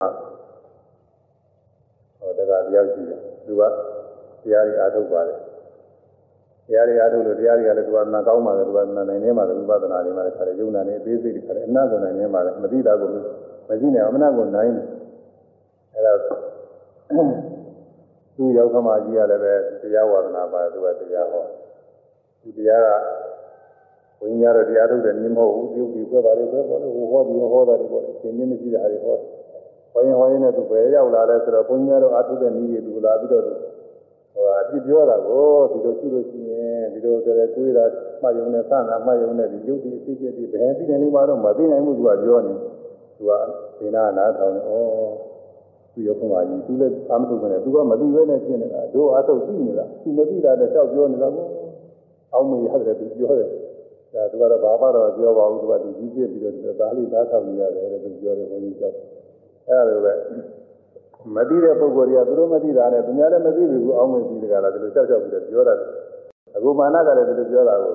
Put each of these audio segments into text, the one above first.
ဟောတရားတရားရှိတယ်သူကတရားတွေအားထုတ်ပါတယ်တရားတွေအားထုတ်လို့တရားတွေကလည်းသူကနာကောင်းပါတယ်သူကနာနိုင်နေမှာဝိပဿနာတွေမှာလည်းခါတယ်ယုံနာနေအသေးစိတ်တွေခါတယ်အနတ်ကိုနိုင်နေမှာလည်းမသိတာကိုမသိနိုင်အောင်အနတ်ကိုနိုင်တယ်အဲဒါသူရောက်ခမကြီးကလည်းပဲတရားဝါဒနာပါတယ်သူကတရားဟောဒီတရားကဘုန်းကြီးကတော့တရားထုတ်တယ်နည်းမဟုတ်ဘူးပြုတ်ပြီးခွဲပါလေခွဲပေါ်လေဟိုဟောဒီဟောတာတွေပေါ့လေသင်ခြင်းမရှိတဲ့ဟာတွေဟောတယ်ဟော ရင်ဟောရင်လည်းသူပဲရောက်လာတယ်ဆိုတော့ဘုန်းကြီးကတော့အားထုတ်တဲ့နည်းတွေသူလာပြီးတော့ဟိုအပြစ်ပြောတာကိုဒီလိုရှိလို့ရှိရင်ဒီလိုတည်းကိုယ်တာမှတ်ယုံနဲ့စတာမှတ်ယုံနဲ့ဒီယုတ်ဒီအဖြစ်ဖြစ်ဒီဘယ်သိနေလို့မတော့မသိနိုင်ဘူးသူကပြောနေသူကဒေနာနာထောင်နေဩသူရောက်ခမကြီးသူလည်းအာမထုတ်နေတယ်သူကမသိဘဲနဲ့ဖြစ်နေတာတို့အားထုတ်သိနေတာသူမသိတာနဲ့တောက်ပြောနေတာကိုအောင်းမရတယ်သူပြောတယ်ဒါသူကတော့ဘာမှတော့ပြောပါဘူးသူကသူကြီးပြပြီးတော့ဒါလေးသားဆောင်နေရတယ်လို့သူပြောတယ်ဘုန်းကြီးကြောက် အဲလိုပဲမသိတဲ့ပုဂ္ဂိုလ်တွေကသူတို့မသိတာနဲ့သူများလည်းမသိဘူးအောင်းမသိတကလားဒီလိုကြောက်ကြောက်ပြီးတော့ပြောတာအခုမာနကလည်းဒီလိုပြောတာကို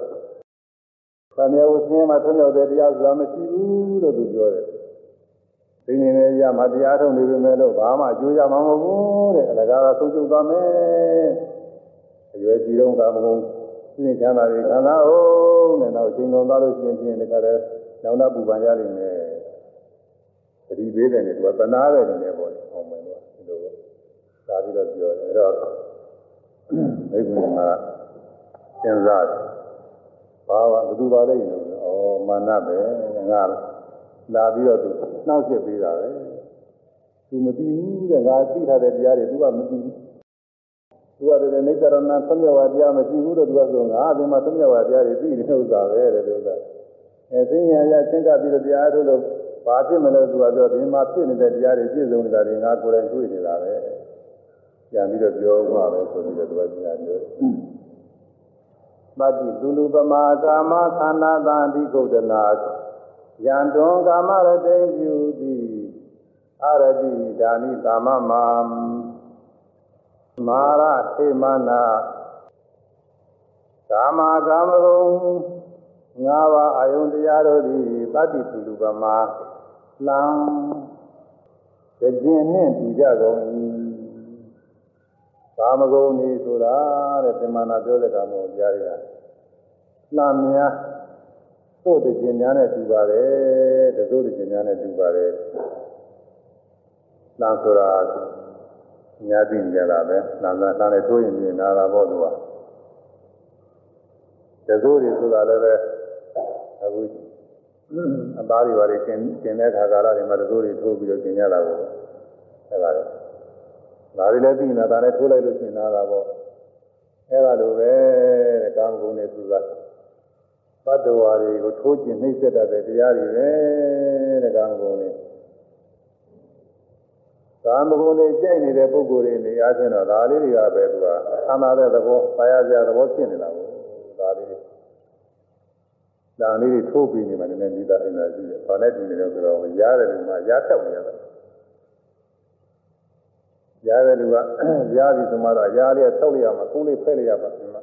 သံဃာဝဆင်းမှာဆွမြောက်တဲ့တရားဆိုတာမရှိဘူးလို့သူပြောတယ်သိနေနေရမှာတရားထုတ်နေပြီမဲ့လို့ဘာမှအကျိုးရမှာမဟုတ်ဘူးတဲ့အလကားဆုံးချုပ်သွားမယ်အရွယ်ကြီးတော့ကာမဂုဏ်သိနေချမ်းသာတွေခံစားအောင်နဲ့နောက်အချိန်တော်သွားလို့ရှိရင်ပြင်တခါတည်းနောင်တပူပန်ရလိမ့်မယ်သ တိပေးတယ်နဲ့သူကတနာတယ်နေပေါ့လေအောင်မယ်တော့ဒီလိုပဲသာပြီးတော့ပြောတယ်အဲ့တော့မိဂုဏမှာစဉ်းစားတယ်ဘာဝဘယ်သူပါလဲရင်ဩမာနပဲငါလာပြီးတော့သူနှောက်ရှက်ပေးတာပဲသူမသိဘူးတဲ့ငါသိထားတဲ့တရားတွေသူကမသိဘူးသူကတည်းကနေကြရဏသုံးမြဝတရားမရှိဘူးလို့သူကဆိုငါအပြင်မှာသုံးမြဝတရားတွေသိနေဥစ္စာပဲတဲ့လို့ကအဲသိဉာဏ်ရချင်းကပြီးတော့တရားထုတ်လို့ ဘာဖြစ်မလဲသူကပြောဒီမှာဖြစ်နေတဲ့တရားတွေပြည့်စုံနေတာတွေငါကိုယ်တိုင်တွေ့နေတာပဲပြန်ပြီးတော့ပြောမှပဲဆိုပြီးတော့သူကပြန်ပြောမတိသူလူပမာကာမခန္ဓာတန်ဒီကုဒ္ဒနာယံတွန်ကာမရတိယူသည်အရတိဒါနိကာမမမာရသေမနာကာမကာမဂုံငါးပါးအာယုန်တရားတို့သည်တတ္တိပုလူပမာ လံတကျင်နှင့်တည်ကြကုန်၏ကာမဂုဏ်ဤဆိုတာတဲ့သေမနာပြောတဲ့ကာမဂုဏ်ကြားရလှမ်းများသို့တကျင်များနဲ့တူပါတယ်တသို့တကျင်များနဲ့တူပါတယ်လှမ်းဆိုတာညာသိကြတာပဲလှမ်းလှမ်းနဲ့ထိုးရင်ပြင်နာတာပေါ့သူကတသို့တွေဆိုတာလည်းပဲအခု အသားတွေပါလေရှင်ရှင်တဲ့ခါကာလတွေမှာတစိုးတွေထိုးပြီးတော့ရှင်ရတာပေါ့အဲပါတော့ဒါတွေလည်းပြီးနေတာဒါလည်းထိုးလိုက်လို့ရှင်လာတာပေါ့အဲပါလိုပဲတဲ့ကာမဂုဏ်တွေသူကသတ္တဝါတွေကိုထိုးကျင်နှိမ့်ဆက်တတ်တဲ့တရားတွေပဲတဲ့ကာမဂုဏ်တွေကာမဂုဏ်တွေကြိုက်နေတဲ့ပုဂ္ဂိုလ်တွေနေရာချင်းတော့ဒါလေးတွေကပဲသူကသမာတဲ့သဘော၊ပါရစရာသဘောဖြစ်နေတာပေါ့ဒါလေးတွေ ဒါလေးတွေထိုးပြီးနေမှလည်းဒီသာအင်တာရှိတယ်။ဘာနဲ့တူနေလဲဆိုတော့ရားတယ်လို့မှရားတောက်နေရတယ်။ရားတယ်လူကရားပြီဆိုမှတော့ရားလေးဆောက်လိုက်ရမှာကိုယ်လေးဖဲ့လိုက်ရမှာဒီမှာ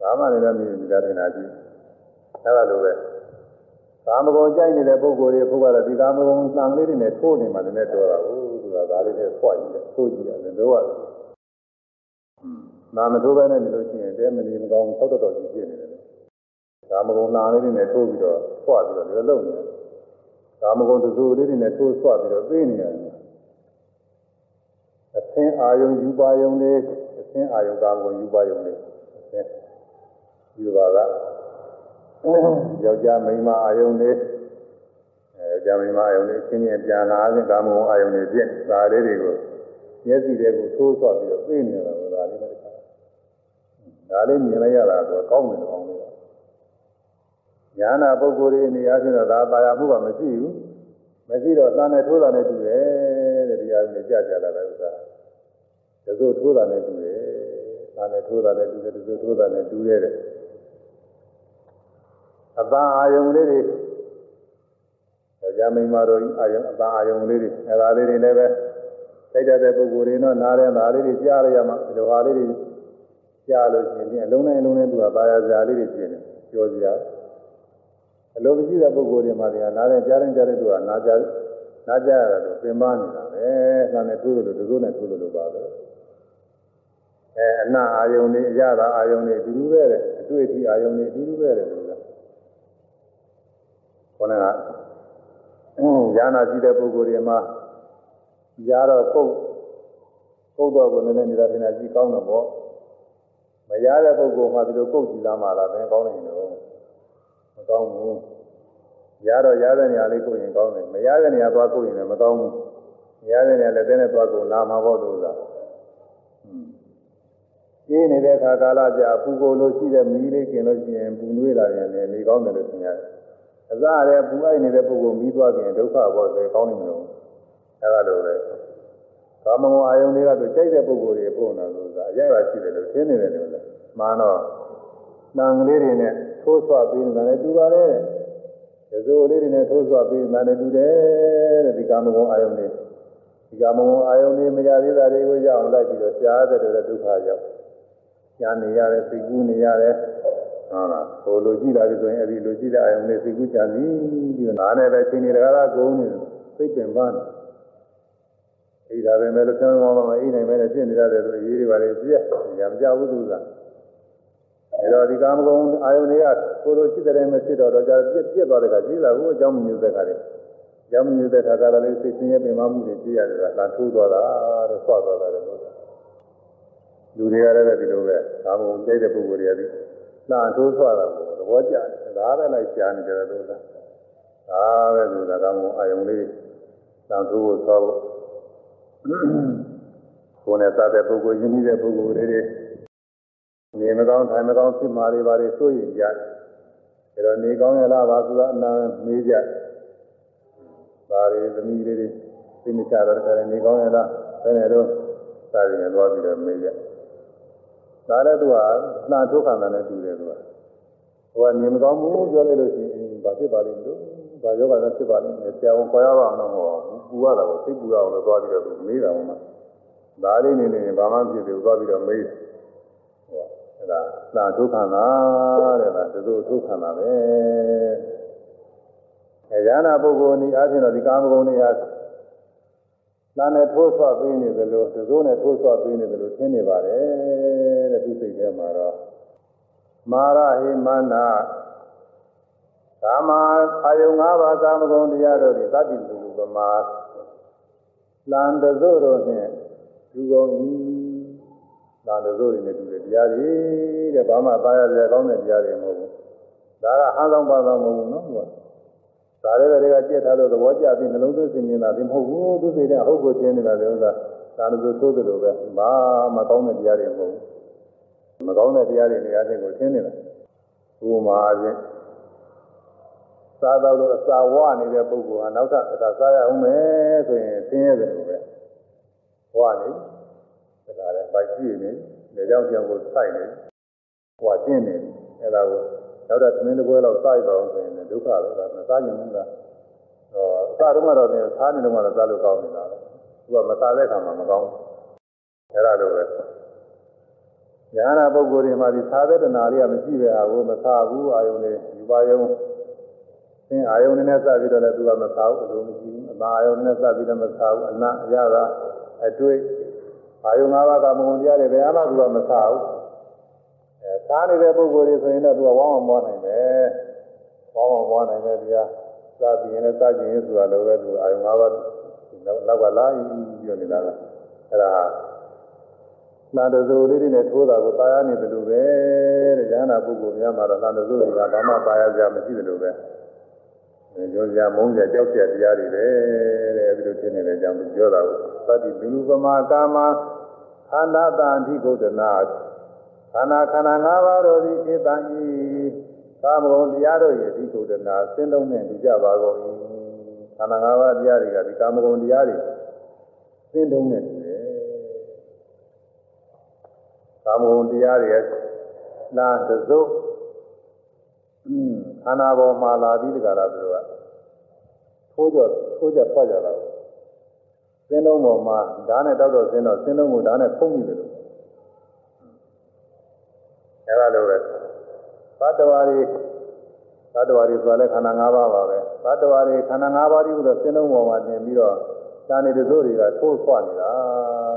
ဘာမှလည်းမမြင်ဒီသာအင်တာရှိ။အဲလိုပဲကာမဂုဏ်ကြိုက်နေတဲ့ပုဂ္ဂိုလ်တွေဘုရားကဒီကာမဂုဏ်သံလေးတွေနဲ့ထိုးနေမှလည်းတော်တာဟုတ်သူကဒါလေးနဲ့ဖွက်ကြည့်တယ်ထိုးကြည့်ရတယ်တော့ရတယ်။နာမထိုးပဲနဲ့နေလို့ရှိရင်တဲမနေမကောင်းသောက်တော်ကြီးဖြစ်နေတယ် ကာမဂုဏ်နာလေးတွေနဲ့ထိုးပြီးတော့ဆွပြီးတော့ဒီလိုလုပ်နေတယ်ကာမဂုဏ်တစိုးလေးတွေနဲ့ထိုးဆွပြီးတော့သိနေရတယ်အသင်အာယုံယူပါယုံလေးအသင်အာယုံကာမဂုဏ်ယူပါယုံလေးအသင်ဒီဘာကယောက်ျားမိန်းမအာယုံလေးအဲယောက်ျားမိန်းမအာယုံလေးချင်းချင်းပြန်လာခြင်းကာမဂုဏ်အာယုံလေးဖြင့်ဒါလေးတွေကိုမျက်စိတွေကိုထိုးဆွပြီးတော့သိနေရတာဒါလေးလည်းဒါလေးမြင်လိုက်ရတာတော့ကောင်းတယ်ကောင်းတယ် ညာနာပုဂ္ဂိုလ်တွေနေရာချင်းတော့ဒါပါရမှုကမရှိဘူးမရှိတော့သံနဲ့ထိုးတာနဲ့တူတယ်တဲ့တရားကြီးကြာကြာလာတယ်ဥစ္စာတစို့ထိုးတာနဲ့တူတယ်သံနဲ့ထိုးတာနဲ့တူတယ်တစို့ထိုးတာနဲ့တူတယ်တဲ့အပန်းအာယုံလေးတွေဇာမိန်မာတော်ကြီးအာယုံအပန်းအာယုံလေးတွေအဲဒါလေးတွေလည်းပဲတိုက်တဲ့ပုဂ္ဂိုလ်တွေတော့နားတဲ့နားလေးတွေကြားရရမှာဒီလိုဟာလေးတွေကြားလို့ရှိရင်အလုံးနဲ့အလုံးနဲ့သူကပါရစရာလေးတွေပြင်တယ်ပြောကြရ အလိုမရှိတဲ့ပုဂ္ဂိုလ်တွေမှာတွေကနားတဲ့ကြားတဲ့ကြားတဲ့သူကနားကြနားကြရတော့ပင်ပန်းနေတာပဲဆံနဲ့ထိုးလို့ဒီလိုနဲ့ထိုးလို့ပါပဲအဲအနာအာယုန်လေးအရသာအာယုန်လေးဒီလိုပဲတဲ့အတွေ့အထိအာယုန်လေးဒီလိုပဲတဲ့လို့လားခေါင်းကယာနာရှိတဲ့ပုဂ္ဂိုလ်တွေမှာရတော့ပုတ်ပုတ်တော့ကိုနည်းနည်းနေတာထင်တာကြီးကောင်းတော့ပေါ့မရတဲ့ပုဂ္ဂိုလ်မှာဒီလိုပုတ်ကြည့်လာမှလားဘယ်ကောင်းနေလို့ မကောင်းဘူးရတော့ရတဲ့နေရာလေးကိုရင်ကောင်းတယ်မရတဲ့နေရာသွားကိုရင်လည်းမကောင်းဘူးရတဲ့နေရာလည်းတဲ့နဲ့သွားကိုလာမှာပေါ့လို့သာအေးနေတဲ့အခါကာလကြာပူကိုလို့ရှိတဲ့မီးလေးกินလို့ရှိရင်ပူနွေးလာရင်လည်းနေကောင်းတယ်လို့ထင်ရတယ်အစရဲပူအိုက်နေတဲ့ပုဂ္ဂိုလ်မီးသွားခင်ဒုက္ခဘောတယ်ကောင်းနေမလို့အဲလိုပဲကာမဂုဏ်အာယုန်တွေကသူကြိုက်တဲ့ပုဂ္ဂိုလ်တွေပို့နေလို့သာအရရရှိတယ်လို့ထင်နေတယ်လို့လည်းမှန်တော့တန်ကလေးတွေနဲ့ ထိုးဆွပြီးနေတာလည်းတူပါလေဒီစိုးလေးတွေနဲ့ထိုးဆွပြီးနေတာလည်းတူတယ်တဲ့ဒီကာမဂုဏ်အာယုန်တွေဒီကာမဂုဏ်အာယုန်တွေမရသေးတာတွေကိုရအောင်လိုက်ပြီးတော့ရှားတဲ့တဲ့ဒုက္ခရောက်ညာနေရတယ်သိကူးနေရတယ်ဟုတ်လားဟိုလိုကြည့်လာပြီဆိုရင်အဲ့ဒီလိုကြည့်တဲ့အာယုန်တွေသိကူးကြပြီပြီးတော့နားနဲ့ပဲချိန်နေတကားလားကုန်နေစိတ်ပင်ပန်းအိဒါပဲမဲ့လို့ဆန်းကောင်းတော့အိနိုင်မဲ့နဲ့ဖြစ်နေရတယ်ဆိုရေးတွေပါလေပြည့်ရမကြဘူးသူက အဲတော့ဒီကာမဂုဏ်အာယုန်တွေကကိုလိုရှိတဲ့မဲ့ဖြစ်တော့တော့ကြာပြည့်ပြည့်သွားတဲ့ကကြီးလာကိုအကြောင်းမညူတဲ့ခါလေးအကြောင်းမညူတဲ့ခါကလည်းစိတ်ဆင်းရဲပင်မမှုတွေကြည့်ရတယ်ကလာထိုးသွားတာတဲ့ဆွသွားတာတဲ့လို့လူတွေကလည်းဒီလိုပဲကာမဂုဏ်ကြိုက်တဲ့ပုဂ္ဂိုလ်တွေကဒီလာထိုးဆွတာကိုသဘောကျတယ်ဒါပဲလိုက်ရှားနေကြတယ်လို့လားဒါပဲလို့ဒါကာမဂုဏ်အာယုန်လေးလာထိုးဖို့ဆွဖို့ကိုယ်နဲ့စားတဲ့ပုဂ္ဂိုလ်ယဉ်ကျေးတဲ့ပုဂ္ဂိုလ်တွေ နေမကောင်းထိုင်မကောင်းဖြစ်မှာတွေပါတွေစိုးရင်ကြတယ်။ဒါတော့နေကောင်းရလားပါဆိုတာအနာမေးကြ။ဒါတွေသမီးလေးတွေသိမချတော့တယ်နေကောင်းရလားဘယ်နဲ့တော့စားရင်တော့ပြီးတော့မေးကြ။ဒါလည်းသူကနှာထုတ်ခံတာနဲ့တူတယ်သူက။ဟိုကနေမကောင်းဘူးပြောလိုက်လို့ရှိရင်ဘာဖြစ်ပါလိမ့်လို့ဘာယောဂနဲ့ဖြစ်ပါလိမ့်မယ်ဆရာဝန်ခေါ်ရပါအောင်တော့ပူရတာကိုသိပူရအောင်လို့သွားပြီးတော့သူမေးတာမှဒါလေးနေနေဘာမှဖြစ်သေးဘူးသွားပြီးတော့မေးဟို အဲ့ဒါသာဒုက္ခနာတဲ့လားဒီလိုဒုက္ခနာပဲအဲရဟနာပုဂ္ဂိုလ်ဤအားဖြင့်တော့ဒီကာမဂုဏ်တွေဟာနာနဲ့ထိုးဆွပေးနေတယ်လို့ဒီလိုနဲ့ထိုးဆွပေးနေတယ်လို့ထင်နေပါတယ်တဲ့သူစိတ်ထဲမှာတော့မာရဟိမနာကာမအာယု၅ပါးကာမဂုဏ်တရားတို့သည်သတ္တိလူလူပမာလန္တဇုတို့နှင့်လူကုန် ဤလန္တဇုတွေနဲ့တူတဲ့တရားတွေတဲ့ဘာမှသားရကြကောင်းတဲ့တရားတွေမဟုတ်ဘူးဒါကဟန်းဆောင်ပါဆောင်မဟုတ်ဘူးနော်သူကဒါလည်းတွေကကြက်ထားလို့သဘောကျပြီးနှလုံးသွင်းစင်နေတာဒီမဟုတ်ဘူးသူစိတ်ကအဟုတ်ကိုရှင်းနေတာလေဥစ္စာလန္တဇုသိုးတယ်လို့ပဲဘာမှကောင်းတဲ့တရားတွေမဟုတ်ဘူးမကောင်းတဲ့တရားတွေနေရာချင်းကိုရှင်းနေတာဥပမာအချင်းစားတော့လို့အစာဝနေတဲ့ပုဂ္ဂိုလ်ဟာနောက်ထပ်အခါစားရအောင်မယ်ဆိုရင်ဆင်းရဲတယ်လို့ပဲဝနေ ဒါကြလည်းဗိုက်ကြည့်နေလေကြောင်ကြောင်ကိုစိုက်နေဟိုတင်းနေအဲ့ဒါကိုနောက်တော့သမင်းတစ်ပွဲလောက်စိုက်ပါအောင်ဆိုရင်ဒုက္ခပဲဒါမစားနိုင်ဘူးလားဟောအစားတော့တော့နေစားနေတော့မှစားလို့ကောင်းနေတာပဲသူကမစားတဲ့ခါမှမကောင်းဘူးအဲ့ဒါလိုပဲညာနာပုဂ္ဂိုလ်တွေမှာဒီသာသနာလေးကမရှိပဲဟာကိုမစားဘူးအာယုန်လေးယူပါယုံသင်အာယုန်နဲ့စပ်ပြီးတော့လည်းသူကမစားဘူးအလိုမရှိဘူးအနာအာယုန်နဲ့စပ်ပြီးတော့မစားဘူးအနာအရသာအတွေ့ အာယုန်၅ပါးကမုံတရားတွေဘယ်မှသူကမစားဘူးအဲစားနေတဲ့ပုဂ္ဂိုလ်တွေဆိုရင်တော့သူကဝမ်းဝမ်းပွားနိုင်တယ်ဝမ်းဝမ်းပွားနိုင်တယ်တရားစားပြီးရင်လည်းစားကြည့်ရင်ဆိုတာလည်းပဲသူအာယုန်၅ပါးနောက်ကလာပြီးတော့နေတာကအဲ့ဒါနာတဇိုလေးတွေနဲ့ထိုးတာကိုတာယာနေတယ်လို့ပဲတဲ့ဉာဏ်နာပုဂ္ဂိုလ်များမှာတော့နာတဇိုတွေကဘာမှတာယာကြမရှိတယ်လို့ပဲပြောကြမုန်းကြကြောက်ကြတရားတွေပဲတဲ့အဲဒီလိုထင်နေတဲ့အကြောင်းပြောတာကိုသတ္တိဘိလူပမာကာမ ခန္ဓာတန်အဓိကုတနာခန္ဓာခန္ဓာ၅ပါးတို့သည်ဧတံဤကာမဂုဏ်တရားတို့ရဲ့အဓိကုတနာစင်းလုံးနဲ့ဒီကြပါကုန်၏ခန္ဓာ၅ပါးတရားတွေကဒီကာမဂုဏ်တရားတွေစင်းလုံးနဲ့တူတယ်ကာမဂုဏ်တရားတွေလာသစုပ်ခန္ဓာပေါ်မှာလာပြီးတကလားသူတို့ကထိုးကြထိုးကြဖွက်ကြတာ စင်းလုံးပေါ်မှာဓာတ်နဲ့တောက်တော့စင်းတော့စင်းလုံးကိုဓာတ်နဲ့ဖုံးမိတယ်လို့အဲဒါလိုပဲသတ္တဝါတွေသတ္တဝါတွေဆိုလည်းခန္ဓာ၅ပါးပါပဲသတ္တဝါတွေခန္ဓာ၅ပါးဒီဟူသောစင်းလုံးပေါ်မှာတင်ပြီးတော့သာနေတစိုးတွေကထိုးဆွနေတာ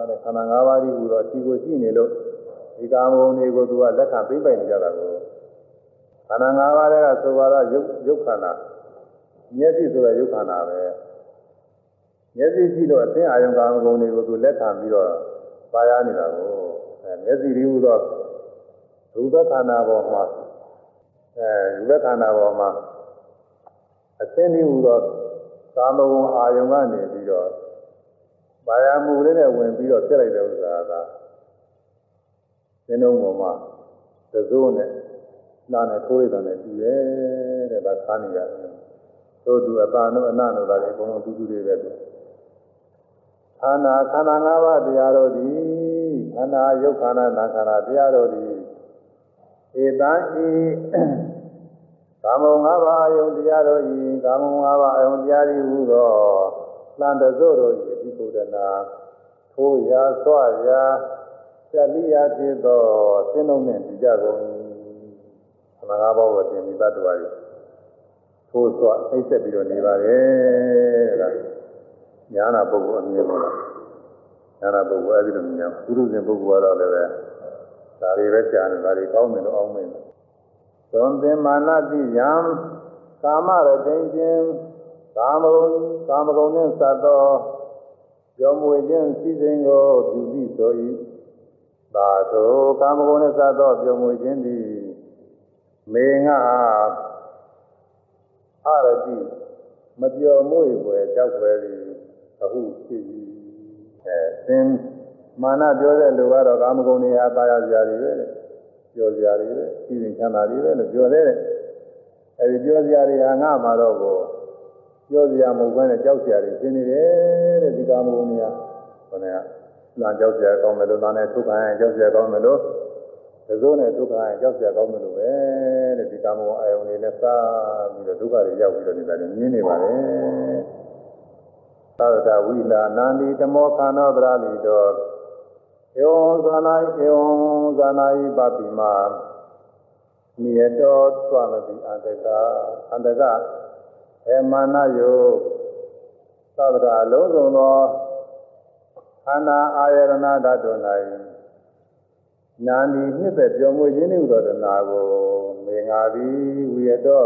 တဲ့ခန္ဓာ၅ပါးဒီဟူသောအစီကိုရှိနေလို့ဒီကာမဂုဏ်တွေကိုသူကလက်ခံပြိမ့်ပိုင်နေကြတာကိုခန္ဓာ၅ပါးတွေကဆိုပါတော့ရုပ်ရုပ်ခန္ဓာမျက်စိဆိုတဲ့ရုပ်ခန္ဓာပဲ မျက်စိရှိလို့အသင်အာယုံကာမဂုဏ်တွေကိုသူလက်ခံပြီးတော့ပါရနေတာကိုအဲမျက်စိဒီဟူသောရူပခန္ဓာပေါ်မှာအဲရူပခန္ဓာပေါ်မှာအသင်ဒီဟူသောကာမဂုဏ်အာယုံကနေပြီးတော့ပါရမှုလေးနဲ့ဝင်ပြီးတော့ပြစ်လိုက်တဲ့ဥစ္စာကသင်လုံးပေါ်မှာသစိုးနဲ့နာနဲ့ထိုးရတဲ့နဲ့တူတယ်တဲ့ဒါခါနေရတယ်သို့သူအပါနုအနနုဒါတွေအကုန်လုံးတူတူတွေပဲ ခန္ဓာခန္ဓာ၅ပါးတရားတော်သည်ခန္ဓာယုတ်ခန္ဓာနာခန္ဓာတရားတော်သည်ဧတံဤကာမုံ၅ပါးအယုံတရားတော်ဤကာမုံ၅ပါးအယုံတရားဤဟူသောလန္တဇုတော်ဤဒီပုဒ္ဒနာထိုးရာဆွရာစလိယဖြစ်သောစိနှုံးနှင့်ဒီကြကုန်ခန္ဓာ၅ပါးကိုသင်ပြီးတတ်တော်ရီထိုးဆွအိတ်ဆက်ပြီးတော့နေပါရဲ့တဲ့ ညာနာပုဂ္ဂိုလ်အမြင်ပါလားညာနာပုဂ္ဂိုလ်အဲဒီလိုမြင်ပုရုဇဉ်ပုဂ္ဂိုလ်ကတော့လည်းပဲဒါတွေပဲကြားနေဒါတွေကောင်းတယ်လို့အောင်းမင်းသုံသင်မာနတိယံကာမရတိန်ချင်းကာမဂုဏ်ကာမဂုဏ်နှင့်စပ်သောကြောမွေခြင်းစည်းစိမ်ကိုပြုပြီးဆို၏သာသောကာမဂုဏ်နှင့်စပ်သောကြောမွေခြင်းသည်မေငါအရတိမပြောမွေွယ်ကြောက်ွယ်သည် အခုဖြစ်၏အဲသင်မာနပြောတဲ့လူကတော့ကာမဂုဏ်တွေဟာပါရစရာတွေပဲပြောစရာတွေပဲပြည်ရင်ချမ်းသာတွေပဲလို့ပြောတယ်အဲဒီပြောစရာတွေဟာငါမှာတော့ကိုပြောစရာမဟုတ်ဘဲနဲ့ကြောက်စရာတွေရှင်းနေတယ်တဲ့ဒီကာမဂုဏ်တွေကခொနဲ့လမ်းကြောက်စရာကောင်းတယ်လို့သားနဲ့ထုတ်ခိုင်းကြောက်စရာကောင်းတယ်လို့ဒဇိုးနဲ့ဒုက္ခရင်ကြောက်စရာကောင်းတယ်လို့ပဲတဲ့ဒီကာမဂုဏ်အာယုန်တွေနဲ့စားပြီးတော့ဒုက္ခတွေရောက်ပြီးတော့နေတာလည်းမြင်နေပါလေ သာသဝိလာနန္ဒီတမောခန္ဓာပရာလီတော်ဧဝံဇာနာဧဝံဇာနာဤပပိမာနိယတောသွားမတိအန္တကအန္တကဧမာနယောသဗ္ဗရာလုံးစုံသောခန္ဓာအာယရဏဓာတု၌နာနီနှစ်သက်ကြောမွေခြင်းနှင့်ဥဒ္ဒနာကိုမေငါသည်ဝိရတော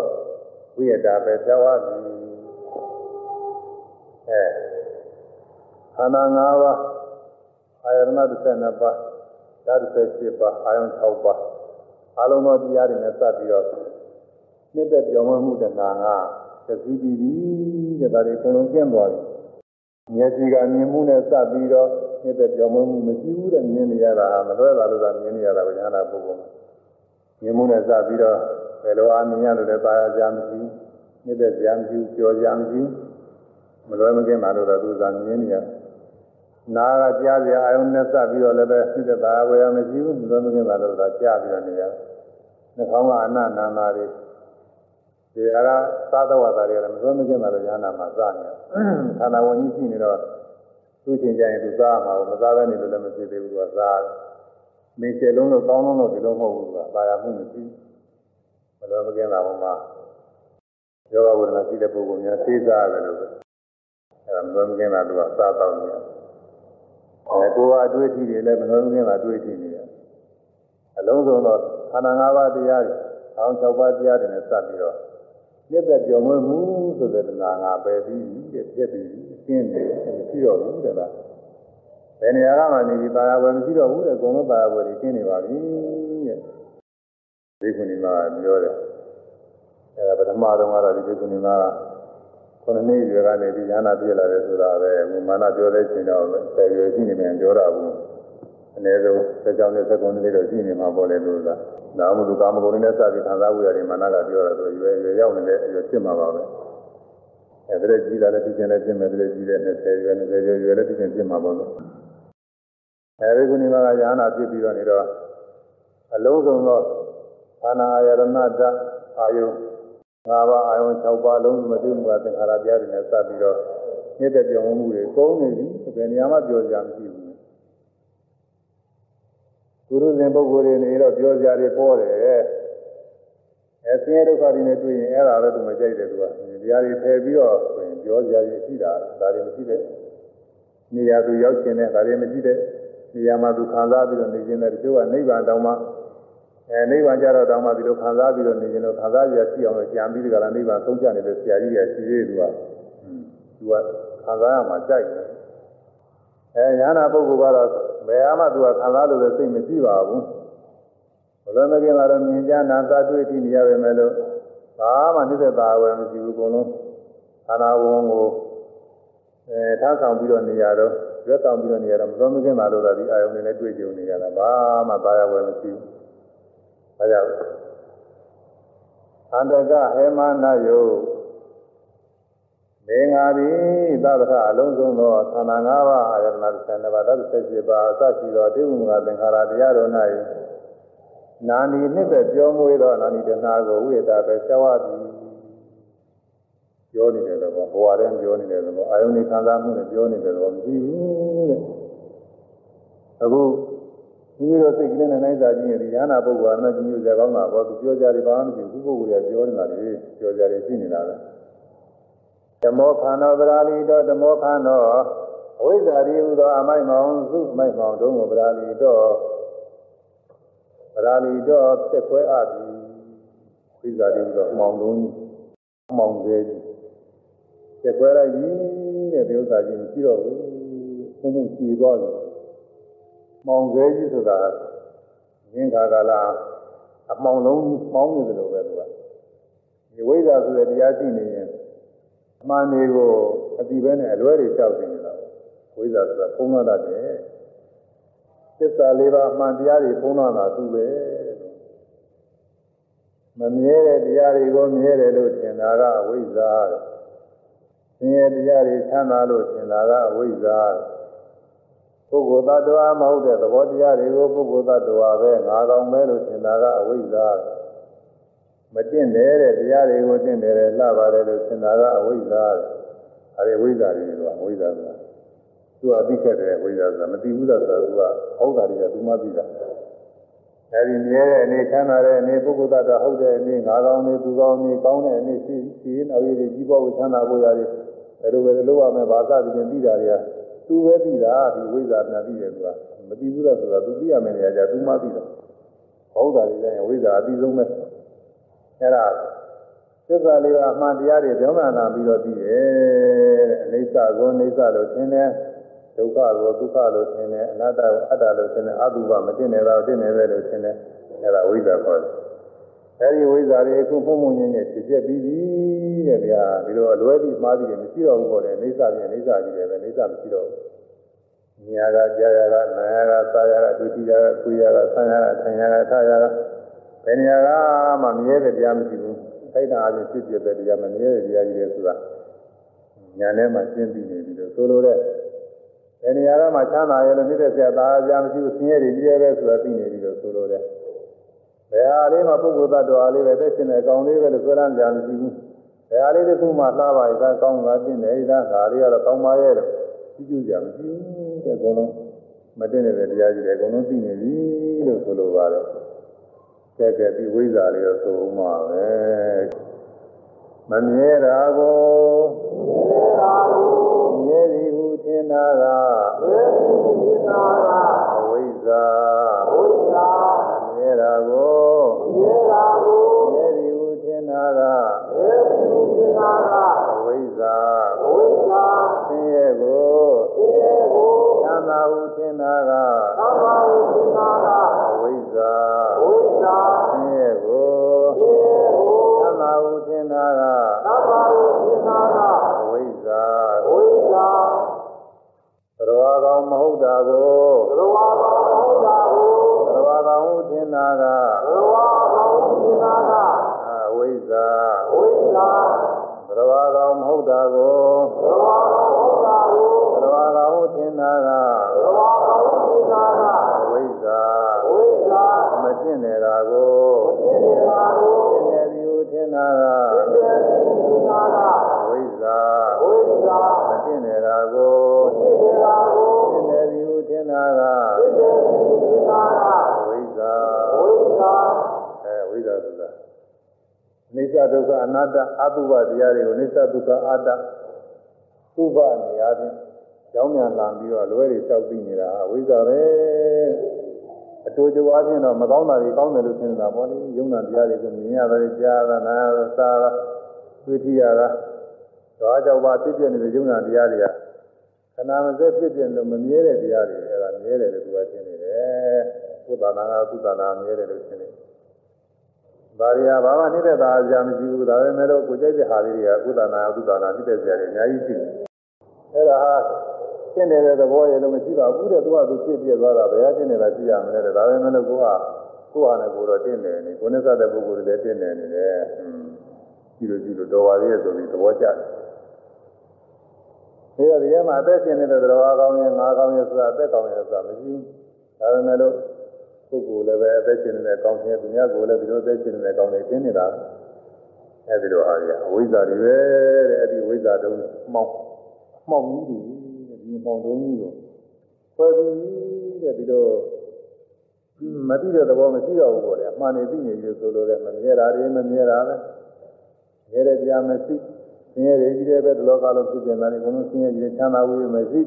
ဝိရတာပဲဖြောဝသည် အဲခန္ဓာ၅ပါးအာယရဏ12ပါးဓာတ်17ပါးအာယုံ6ပါးအလုံးသောတရားတွေနဲ့စပ်ပြီးတော့နှစ်သက်ကြောမွေမှုတဏှာကသတိပြီးပြီတဲ့ဒါတွေအကုန်လုံးကျင့်သွားပြီမျက်စိကမြင်မှုနဲ့စပ်ပြီးတော့နှစ်သက်ကြောမွေမှုမရှိဘူးတဲ့မြင်နေရတာမလွဲပါလို့သာမြင်နေရတာပဲညာနာပုဂ္ဂိုလ်မြင်မှုနဲ့စပ်ပြီးတော့ဘယ်လိုအားမြင်ရလို့လဲပါရကြမရှိနှစ်သက်ကြမရှိကြောကြမရှိ မလွဲမကင်းပါလို့တော့သူသာမြင်နေရတယ်နာကကြားစရာအာယုန်နဲ့စပ်ပြီးတော့လည်းပဲသိတဲ့ဘာဝေယမရှိဘူးမလို့မကင်းပါလို့သာကြားပြီးတော့နေရတယ်။နှာခေါင်းကအနန္နာနာတွေဒီအရာသာသဝတာတွေလည်းမလို့မကင်းပါလို့ညာနာမှာစနေတယ်။ခန္ဓာဝင်ကြီးရှိနေတော့သူ့ချင်းကြရင်သူစားမှာမစားဘဲနေလို့လည်းမရှိသေးဘူးသူကစားတယ်။မင်းချေလုံးလို့ကောင်းလုံးလို့ဒီလိုမဟုတ်ဘူးကပါရမှုမရှိ။မလို့မကင်းတာဘုံမှာယောဂဝိဒနာရှိတဲ့ပုဂ္ဂိုလ်များသိစားရတယ်လို့အဲဒါ မလို့မကင်းတာသူကစားတော့နေတယ်။အဲကိုယ်ကအတွေ့အထိတွေလည်းမနှောင်းနေတာတွေ့ထိနေတယ်အလုံးစုံသောခန္ဓာ၅ပါးတရားတွေအောင်၆ပါးတရားတွေနဲ့စပ်ပြီးတော့မြစ်သက်ကြော်မွေးမှုဆိုတဲ့တရားငါပဲပြီးတဲ့ပြက်ပြီးရှင်းတယ်မရှိတော့ဘူးတဲ့လားဘယ်နေရာကမှနေပြီးပါရဝယ်မရှိတော့ဘူးတဲ့အကုန်လုံးပါရဝယ်တွေရှင်းနေပါပြီတဲ့ဒီခုနေမှာပြောတယ်အဲဒါပထမတော့ကတော့ဒီခုနေမှာ ခုနှစ်နှစ်ရွယ်ကနေဒီညာနာပြည့်လာတယ်ဆိုတာပဲမာနပြောတဲ့ချိန်တော့ဆယ်ရွယ်ရှိနေတယ်ပြောတာဘူးအနည်းဆုံးစကြောင်းနဲ့စကုံလေးတော့ရှိနေမှာပေါ့လေလို့လားဒါမှမဟုတ်ကာမဂုဏ်နဲ့စပြီးခံစားမှုရတယ်မာနကပြောတာဆိုရွယ်ရွယ်ရောက်နေတဲ့အရွယ်ဖြစ်မှာပါပဲအဲဒါကြီးလာလည်းဒီကျင်လည်းဖြစ်မယ်ဒီကြီးတဲ့20ရွယ်20ရွယ်ရွယ်လည်းဒီကျင်ဖြစ်မှာပေါ့လို့အဲဒီခုနေမှာကညာနာဖြစ်ပြီးတော့နေတော့အလုံးစုံသောခန္ဓာအာယရဏတအာယု ၅ပါးအာယုံ၆ပါးလုံးမသိမှုကသင်္ခါရတရားတွေနဲ့စပ်ပြီးတော့မြင့်တဲ့ပြောင်းမှုတွေကုန်းနေပြီဘယ်နေရာမှပြောကြမရှိဘူးသူတို့စဉ်ပုဂ္ဂိုလ်တွေနေတော့ပြောကြတွေပေါ်တယ်အဲဆင်းရဲဒုက္ခတွေနဲ့တွေ့ရင်အဲ့ဒါလည်းသူမကြိုက်တယ်သူကတရားတွေဖယ်ပြီးတော့ဆိုရင်ပြောကြရည်ရှိတာဒါတွေမရှိတဲ့နေရာသူရောက်ခြင်းနဲ့ဒါတွေမရှိတဲ့နေရာမှာသူခံစားပြီးတော့နေခြင်းနဲ့တချို့ကနိဗ္ဗာန်တောင်မှ အဲနိဗ္ဗာန်ကြတော့တောင်မှဒီလိုခံစားပြီးတော့နေခြင်းတော့ခံစားရရှိအောင်လို့ကြံပြီးဒီကလာနိဗ္ဗာန်သုံးချနေတဲ့ဆရာကြီးတွေကရှိသေးတယ်သူကသူကခံစားရမှာကြိုက်တယ်အဲညာနာပုဂ္ဂိုလ်ကတော့ဘယ်အားမှသူကခံစားလို့လည်းစိတ်မရှိပါဘူးဘလုံးမကင်းလာတော့မြင်ကြနာသာတွေ့ကြည့်နေရပါမယ်လို့ဘာမှနှိမ့်သက်သာဝယ်မရှိဘူးအကုန်လုံးခန္ဓာဝန်ကိုအဲထားဆောင်ပြီးတော့နေရတော့ရွက်ဆောင်ပြီးတော့နေရတော့မလုံးမကင်းလာလို့သာဒီအာယုန်တွေနဲ့တွေ့ကြုံနေရတာဘာမှသာယာဝယ်မရှိဘူး ဒါကြောင့်အန္တကဟေမနာယုနေငါသည်သဗ္ဗထအလုံးစုံသောသန္တာ၅ပါးအာယတနာ32ပါးသတ္တ78ပါးအစရှိသောတိဝုငါသင်္ခါရတရားတော်၌နာနီနှစ်သက်ပြောမွေးသောနာနီတနာကိုဝိတာပဲရှောက်ရသည်ပြောနေတယ်တော့ဘဝတည်းပြောနေတယ်တော့အာယုန်ဒီခံစားမှုနဲ့ပြောနေတယ်တော့မရှိဘူးတဲ့အခု ဒီလိုစိတ်ကလေးနဲ့နိုင်စားခြင်းရည်ရဟနာပုဂ္ဂိုလ်အမှန်ကြီးမျိုးဇာကောင်းတာပေါ့သူပြောကြတယ်ဘာမှမရှိဘူးပုဂ္ဂိုလ်ကပြောနေတာလေပြောကြတယ်ရှိနေတာပဲဓမ္မောခန္ဓာဗရာလီတော်ဓမ္မောခန္ဓာအဝိဇ္ဇာရိဟုသောအမိုက်မောင်စုအမိုက်မောင်တုံးကိုဗရာလီတော်ဗရာလီတော်ဖြစ်ခွဲအပ်ပြီးဝိဇ္ဇာရိဟုသောအမောင်တုံးအမောင်သေးကြီးဖြစ်ခွဲလိုက်ပြီတဲ့ဒီဥစ္စာကြီးမရှိတော့ဘူးဘုံဘုံကြည်သွားတယ် မောင်သေးကြီးဆိုတာငင်းခါကလာအမောင်လုံးမောင်းနေတယ်လို့ပဲသူကဒီဝိဇ္ဇာဆိုတဲ့တရားရှိနေရင်အမှန်တွေကိုအတိပဲနဲ့အလွဲတွေကြောက်နေတယ်ဝိဇ္ဇာဆိုတာဖုံးလာတတ်တယ်သစ္စာလေးပါးအမှန်တရားတွေဖုံးလာတာသူပဲမမြဲတဲ့တရားတွေကိုမြဲတယ်လို့ထင်တာကအဝိဇ္ဇာတဲ့ဆင်းရဲတရားတွေချမ်းသာလို့ထင်တာကအဝိဇ္ဇာ ပုဂ္ဂိုလ်သတ္တဝါမဟုတ်တဲ့သဘောတရားတွေကိုပုဂ္ဂိုလ်သတ္တဝါပဲငါကောင်ပဲလို့ထင်တာကအဝိဇ္ဇာမတင့်တယ်တဲ့တရားတွေကိုတင့်တယ်လှပါတယ်လို့ထင်တာကအဝိဇ္ဇာအဲဒီဝိဇ္ဇာတွေကတော့ဝိဇ္ဇာဆိုတာသူကအသိခဲ့တဲ့ဝိဇ္ဇာဆိုတာမသိဘူးလားဆိုတော့သူကဟောတာတွေကသူမှသိတာအဲဒီမြဲတဲ့အနေချမ်းသာတဲ့အနေပုဂ္ဂိုလ်သတ္တဟုတ်တဲ့အနေငါကောင်းနေသူကောင်းနေကောင်းတဲ့အနေရှိရှိရင်အရေးတွေကြီးပွားဝချမ်းသာဖို့ရတယ်ဘယ်လိုပဲလုပ်ရမယ်ဘာသာပြင်သိတာတွေက သူပဲသိတာဒီဝိဇ္ဇာနာသိတယ်ကွာမသိဘူးလားဆိုတော့သူသိရမယ်နေရာကျသူမှသိတာဟုတ်တာတွေလည်းဝိဇ္ဇာအပြီးဆုံးပဲအဲ့ဒါသစ္စာလေးပါအမှန်တရားတွေပြောမှန်လာပြီးတော့သိတယ်တဲ့အနိစ္စကိုအနိစ္စလို့ထင်တယ်ဒုက္ခကိုဒုက္ခလို့ထင်တယ်အနတ္တကိုအတ္တလို့ထင်တယ်အတုပမတင်နေတော့တင်နေပဲလို့ထင်တယ်အဲ့ဒါဝိဇ္ဇာခေါ်တယ် အဲဒီဝိဇ္ဇာတွေအခုပုံပုံညင်းညင်းဖြစ်ဖြစ်ပြီးပြီတဲ့ဗျာဒီလိုအလွဲပြီးမှားပြီးတယ်မရှိတော့ဘူးပေါ့လေအိဋ္ဌပြင်အိဋ္ဌကြီးတယ်ပဲအိဋ္ဌမရှိတော့ဘူးညာကကြာရကနာရကသာရကဒုတိယကကုရကဆံရကဆံရကထာရကဘယ်နေရာကမှမမြဲတဲ့တရားမရှိဘူးထိုက်တာအချင်းဖြစ်ဖြစ်တဲ့တရားမမြဲတဲ့တရားကြီးတွေဆိုတာညာထဲမှာရှင်းပြီးနေပြီလို့ဆိုလိုတဲ့ဘယ်နေရာကမှချမ်းသာရလို့မြစ်တဲ့ဆရာသားအပြားမရှိဘူးဆင်းရဲတွေကြီးရဲပဲဆိုတာသိနေပြီလို့ဆိုလိုတဲ့ ဘယ်ဟာလေးမှပုဂ္ဂိုလ်သတ္တဝါလေးပဲသက်ရှင်တဲ့အကောင်လေးပဲလို့ဆိုရမ်းကြမရှိဘူးဘယ်ဟာလေးတစ်ခုမှလှပါရတာကောင်းတာပြင်းတယ်ဒါငါလေးကတော့ကောင်းပါရဲ့လို့ကြည့်ကြည့်ကြမရှိဘူးတဲ့အကုန်လုံးမတင်နေတဲ့တရားကြီးတွေအကုန်လုံးသိနေပြီလို့ဆိုလိုပါတယ်ကဲကဲဒီဝိဇ္ဇာလေးတော့ဆိုဦးမှာပဲမမြဲတာကိုမြဲသည်ဟုထင်တာကအဝိ တ္တအတုပတရားတွေကိုနိစ္စဒုက္ခအတ္တဥပနေရာချင်းကြောင်းမြန်လာပြီးတော့လွဲတွေတောက်ပြီးနေတာအဝိဇ္ဇာပဲအတူတူအားဖြင့်တော့မကောင်းတာတွေကောင်းတယ်လို့ထင်တာပေါ့လေယုံနာတရားတွေကိုမြင်ရတယ်ကြားရတာနားရတာစားရတာတွေ့ထိရတာဒါကြောင့်ပါဖြစ်ပြနေတဲ့ယုံနာတရားတွေကခဏမစက်ဖြစ်ပြလို့မမြဲတဲ့တရားတွေအဲဒါမြဲတယ်လို့သူကထင်နေတယ်ကုသနာကကုသနာမြဲတယ်လို့ထင်နေ ဒါရီဟာဘာမှနှိမ့်သက်တာကြာမရှိဘူးဒါပေမဲ့လို့ကိုကြိုက်တဲ့ဟာလေးတွေကကုသနာကုသနာနှိမ့်သက်ကြတယ်အများကြီးရှိတယ်အဲဒါဟာရှင်းနေတဲ့သဘောရလို့မရှိပါဘူးတဲ့သူကသူဖြစ်ပြသွားတာဘယ်ဟာရှင်းနေတာကြည့်ရမလဲတဲ့ဒါပေမဲ့လို့ကိုကကိုဟာနဲ့ကိုတော့တင့်တယ်နေကိုနဲ့စတဲ့ပုဂ္ဂိုလ်တွေလည်းတင့်တယ်နေတယ်ကြည့်လို့ကြည့်လို့တော်ပါသေးရဲ့ဆိုပြီးသဘောကျတယ်ဒီတော့ဒီထဲမှာအသက်ရှင်နေတဲ့တော်ကောင်းရင်ငါကောင်းရင်ဆိုတာအသက်ကောင်းရင်ဆိုတာမရှိဘူးဒါပေမဲ့လို့ ပုဂ္ဂိုလ်လည်းပဲအသက်ရှင်နေတဲ့ကောင်းခြင်းသူများကိုလည်းဒီလိုအသက်ရှင်နေတဲ့ကောင်းတွေသိနေတာအဲဒီလိုအားရအဝိဇ္ဇာတွေပဲတဲ့အဲဒီဝိဇ္ဇာတုံးမှောင်မှောင်ကြီးတွေဒီမှောင်တုံးကြီးကိုဆွဲပြီးတဲ့ဒီလိုမသိတဲ့သဘောမရှိတော့ဘူးပေါ့လေအမှန်နေသိနေပြီဆိုလို့လည်းမမြဲတာတွေမမြဲတာပဲမြဲတဲ့တရားမရှိဆင်းရဲတွေကြီးတဲ့ပဲဒီလောကလုံးဖြစ်နေတာလေဘုံလုံးဆင်းရဲကြီးချမ်းသာဝေးမရှိ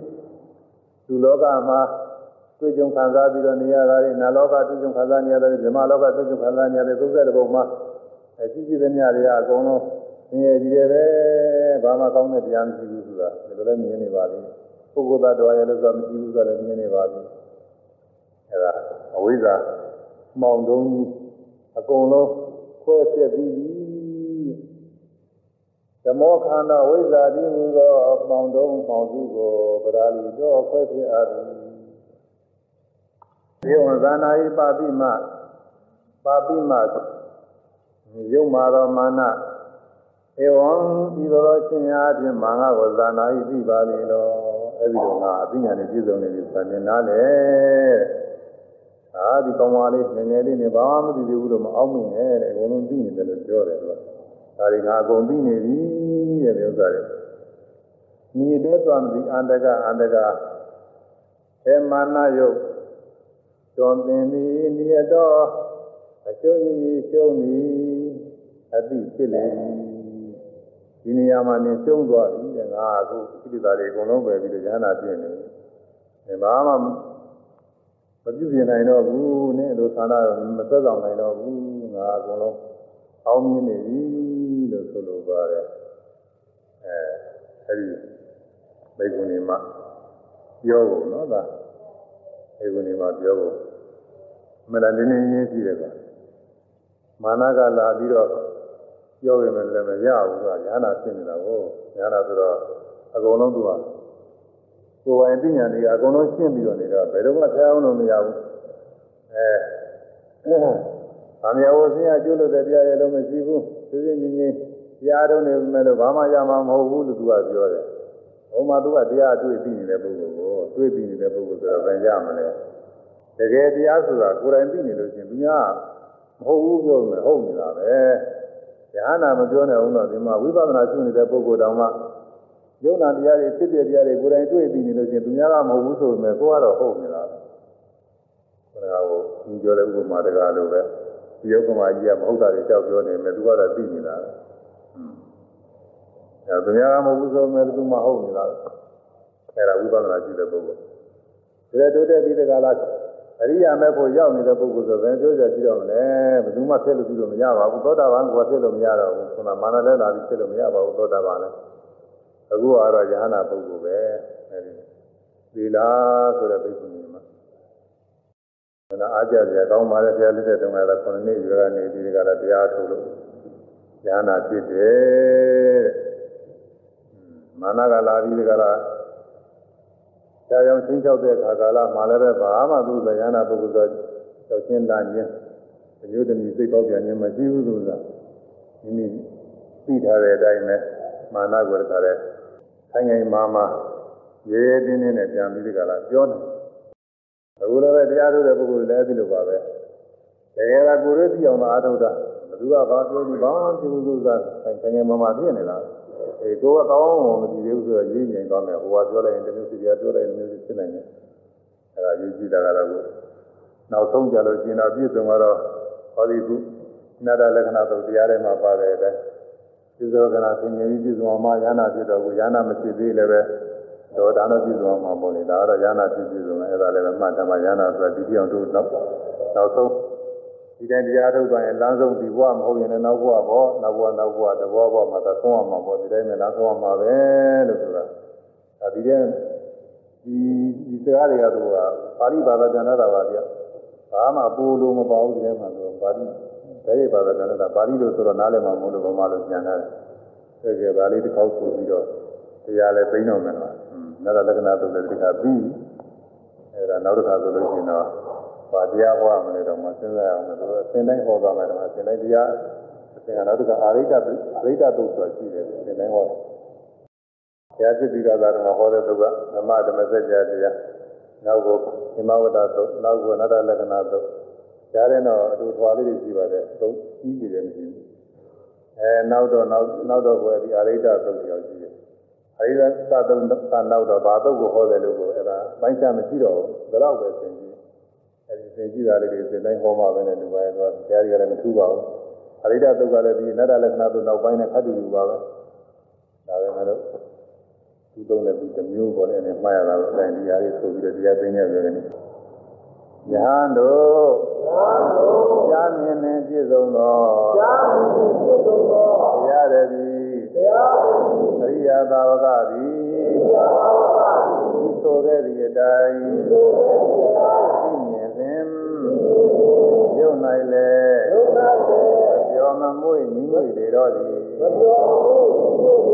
သူလောကမှာ တွေ့ကြုံခံစားပြီးတော့နေရတာလေနာလောကတွေ့ကြုံခံစားနေရတယ်ဇမလောကတွေ့ကြုံခံစားနေရတယ်သုသက်တဲ့ဘုံမှာအရှိရှိတဲ့ညတွေကအကုန်လုံးဆင်းရဲကြီးတယ်ပဲဘာမှကောင်းတဲ့တရားမရှိဘူးဆိုတာဒီလိုလည်းမြင်နေပါလိမ့်ပုဂ္ဂိုလ်သားတော်ရဲ့လို့ဆိုတာမရှိဘူးဆိုတာလည်းမြင်နေပါလိမ့်အဲဒါအဝိဇ္ဇာမှောင်တုံးကြီးအကုန်လုံးခွဲပြက်ပြီးပြီဓမောခန္ဓာဝိဇ္ဇာတိဟူသောမှောင်တုံးမှောင်စုကိုပရာလီတော့ခွဲပြအပ်သည်ေ ဝံဇာနာယိပါပိမပါပိမယုံမာတော်မာနဧဝံဒီလိုချင်းအားဖြင့်မာငါကိုဇာနာယိပြပါလေတော့အဲ့ဒီတော့ငါအပညာနဲ့ပြည့်စုံနေပြီဆိုရင်နားလေအာဒီကောင်မလေးငယ်ငယ်လေးနဲ့ဘာမှမသိသေးဘူးလို့မအောင်မြင်နဲ့တဲ့အကုန်လုံးသိနေတယ်လို့ပြောတယ်သူကဒါတွေငါအကုန်သိနေပြီတဲ့ဥစ္စာတွေညီတဲ့သွားမပြီးအန္တကအန္တကအဲမာနယုတ် တွန်ပင်သည်နိယတော်အကျုံးကြီးရှုံးသည်အတိဖြစ်လေဒီနေရာမှာနေရှုံးသွားပြီတဲ့ငါအခုဣတိတာတွေအကုန်လုံးပဲပြီးတော့ဉာဏ်နာပြည့်နေတယ်ဘာမှမပြုပြင်နိုင်တော့ဘူးနဲ့လို့သာနာမသက်ဆောင်နိုင်တော့ဘူးငါအကုန်လုံးအောင်းမြင်နေပြီလို့ဆိုလိုပါတယ်အဲအဲဒီမိဂုဏီမှာပြောဖို့နော်ဒါမိဂုဏီမှာပြောဖို့ မနတင်းနေရင်းရှိတယ်ကွာမာနကလာပြီးတော့ပြောရင်လည်းမရဘူးကွာညာနာဖြစ်နေတာကိုညာနာဆိုတော့အကုန်လုံးသူကကိုယ်ပိုင်ပညာတွေအကုန်လုံးရှင်းပြီးတော့နေတော့ဘယ်တော့မှဖျားအောင်လို့မရဘူးအဲဗာမယဝဆင်းရကျိုးလို့တဲ့တရားရဲ့လုံးမရှိဘူးသူစင်းကြီးကြီးတရားတော်နေမယ်လို့ဘာမှရမှာမဟုတ်ဘူးလို့သူကပြောတယ်ဟိုမှာသူကတရားတွေ့ပြီးနေတဲ့ပုဂ္ဂိုလ်ကိုတွေ့ပြီးနေတဲ့ပုဂ္ဂိုလ်ဆိုတော့ဘယ်ရမလဲ တကယ်တရားဆိုတာကိုယ်တိုင်သိနေလို့ရှိရင်သူများမဟုတ်ဘူးပြောမယ်ဟုတ်နေတာပဲဉာဏ်နာမပြောနဲ့အောင်တော့ဒီမှာဝိပဿနာရှုနေတဲ့ပုဂ္ဂိုလ်တောင်မှယုံနာတရားတွေဖြစ်တဲ့တရားတွေကိုယ်တိုင်တွေ့ပြီးနေလို့ရှိရင်သူများကမဟုတ်ဘူးဆိုပေမဲ့ကိုယ်ကတော့ဟုတ်နေတာပဲခန္ဓာကိုသူပြောတဲ့ဥပမာတကားလိုပဲဒီဥပမာကြီးကမဟုတ်တာတွေကြောက်ပြောနေမယ်သူကတော့သိနေတာပဲအဲသူများကမဟုတ်ဘူးဆိုပေမဲ့သူမှဟုတ်နေတာပဲအဲဒါဝိပဿနာရှုတဲ့ပုဂ္ဂိုလ်ဒါတိုးတက်ပြီးတကားလား အရိယာမဲ့ဖို့ရောက်နေတဲ့ပုဂ္ဂိုလ်ဆိုဘယ်ပြောကြကြည့်တော့မလဲဘယ်သူမှဖြစ်လို့ပြီးလို့မရပါဘူးသောတာပန်ကဖြစ်လို့မရတော့ဘူးဆိုတော့မာနလည်းလာပြီးဖြစ်လို့မရပါဘူးသောတာပန်လည်းအခုကတော့ယဟနာပုဂ္ဂိုလ်ပဲအဲဒီသီလာဆိုတဲ့ဘိက္ခုနီမှာဒါအားကြကြကောင်းပါလေဆရာလက်တဲ့တုန်းကတော့9နှစ်ရွယ်ကနေဒီကလည်းတရားထုတ်လို့ယဟနာဖြစ်တယ်မာနကလာပြီးဒီကလည်း ဆရာရောင်ချင်းချောက်တဲ့အခါကာလမှာလည်းပဲဘာမှသူ့ဇယနာပုဂ္ဂိုလ်ဆိုကြောက်ချင်းလာခြင်းအမျိုးသမီးစိတ်ပေါက်ပြန်ခြင်းမရှိဘူးသူကမိမိသိထားတဲ့အတိုင်းပဲမာနကိုတခါလဲဆိုင်ငိုင်မာမာရေရဲတင်းတင်းနဲ့ပြန်ပြီးဒီကလာပြောတယ်အခုလည်းပဲတရားထုတ်တဲ့ပုဂ္ဂိုလ်လည်းအဲဒီလိုပါပဲတကယ်ကကိုယ်ရည်ပြောင်းတာအားထုတ်တာဘယ်သူကဘာပြောပြီးဘာမှပြုလို့ဆိုတာဆိုင်ငိုင်မာမာဖြစ်နေတာအဲကိုယ်ကကောင်းအောင်မကြည့်သေးဘူးဆိုတော့ရင်းငြိမ်သွားမယ်ဟိုကပြောလိုက်ရင်တမျိုးစီ တရားပြောလိုက်ရင်တမျိုးစီဖြစ်နိုင်တယ်အဲဒါယူကြည့်တာကတော့နောက်ဆုံးကြလို့ကျင်တော်ပြည့်စုံတော့ဟောဒီခုနာတလက္ခဏာသုတ်တရားထဲမှာပါတယ်တဲ့ပြသောကနာဆင်ញင်ပြီးပြည့်စုံအောင်မှယန္နာဖြစ်တော့ကိုယန္နာမရှိသေးလည်းပဲတော့ဒါတော့ပြည့်စုံအောင်မှာပေါ့လေဒါကတော့ယန္နာဖြစ်ပြည့်စုံတယ်အဲ့ဒါလည်းပဲမှတ်တယ်မှာယန္နာဆိုတာဒီတိအောင်တို့နောက်နောက်ဆုံးဒီတိုင်းတရားထုတ်သွားရင်လမ်းဆုံးဒီဘဝမဟုတ်ရင်လည်းနောက်ဘဝပေါ့နောက်ဘဝနောက်ဘဝတဘောဘဝမှာသဆုံးအောင်မှာပေါ့ဒီတိုင်းနဲ့လမ်းဆုံးအောင်မှာပဲလို့ဆိုတာဒါဒီတဲ့ ဒီဒီစကားတွေကတော့ပါဠိဘာသာပြန်လာတာပါဗျာဘာမှပိုးလို့မပေါ့ဒီထဲမှာတော့ပါဠိဒါရိပ်ဘာသာပြန်လာတာပါဠိလို့ဆိုတော့နားလည်မှာမဟုတ်လို့ဘာမှလို့ပြန်လာတယ်တကယ်ပါဠိတစ်ခေါက်ဆိုပြီးတော့တရားလည်းသိတော့မယ်နော်။နောက်လက္ခဏာသုတ်လည်းဒီကပြီးအဲဒါနောက်တစ်ခါဆိုလို့ရှိရင်တော့ဘာတရားဟောရမလဲတော့မစဉ်းစားအောင်လို့အစဉ်တိုင်းဟောသွားမယ်တော့အစဉ်တိုင်းတရားအစဉ်ကနောက်တစ်ခါအာရိတ္တအာရိတ္တသုတ်ဆိုတာရှိတယ်အစဉ်တိုင်းဟောတ ရားစစ်ပြီးတော့သာတော့ဟောတဲ့သုတ်ကဓမ္မဓမ္မစကြာတရားနောက်ကိုသင်္မဝတ္တသုတ်နောက်ကိုအနတ္တလက္ခဏာသုတ်ကြားတဲ့တော့အတူထွာလေးတွေရှိပါတယ်သုံးကြီးကြည့်တယ်မရှိဘူးအဲနောက်တော့နောက်နောက်တော့ကိုဒီအာရိတ္တသုတ်ကြောင့်ရှိတယ်အဲဒီကသတုံကနောက်တော့ဘာတော့ကိုဟောတယ်လို့ကိုအဲ့ဒါပိုင်းခြားမရှိတော့ဘူးဒါတော့ပဲသင်ကြည့်အဲဒီသင်ကြည့်တာလေးတွေသင်တိုင်းဟောမှာပဲနဲ့ဒီပိုင်းတော့တရားတွေကလည်းမထူးပါဘူးအရိဒတုတ်ကလည်းဒီနတ္တလက္ခဏာတို့နောက်ပိုင်းနဲ့ခတ်တူတူပါပဲဒါပဲမဲ့လို့ သူသုံးတဲ့ဒီတစ်မျိုးပေါ်နဲ့မှားရတာတော့အဲဒီဟာလေးဆိုပြီးတော့တရားသိနေရတယ်ယဟန်တို့ကြားမြင်နေပြည့်စုံသောကြားမြင်နေပြည့်စုံသောတရားရည်သည်တရားရည်သည်အရိယသာဝကသည်အရိယသာဝကသည်ဒီဆိုခဲ့သည့်အတိုင်းသိမြင်စဉ်ရုပ်၌လေရုပ်၌လေပြောမမွေ့ညီမွေ့လေတော့သည်ပြောမမွေ့ညီမွေ့လေတော့ဝေဒ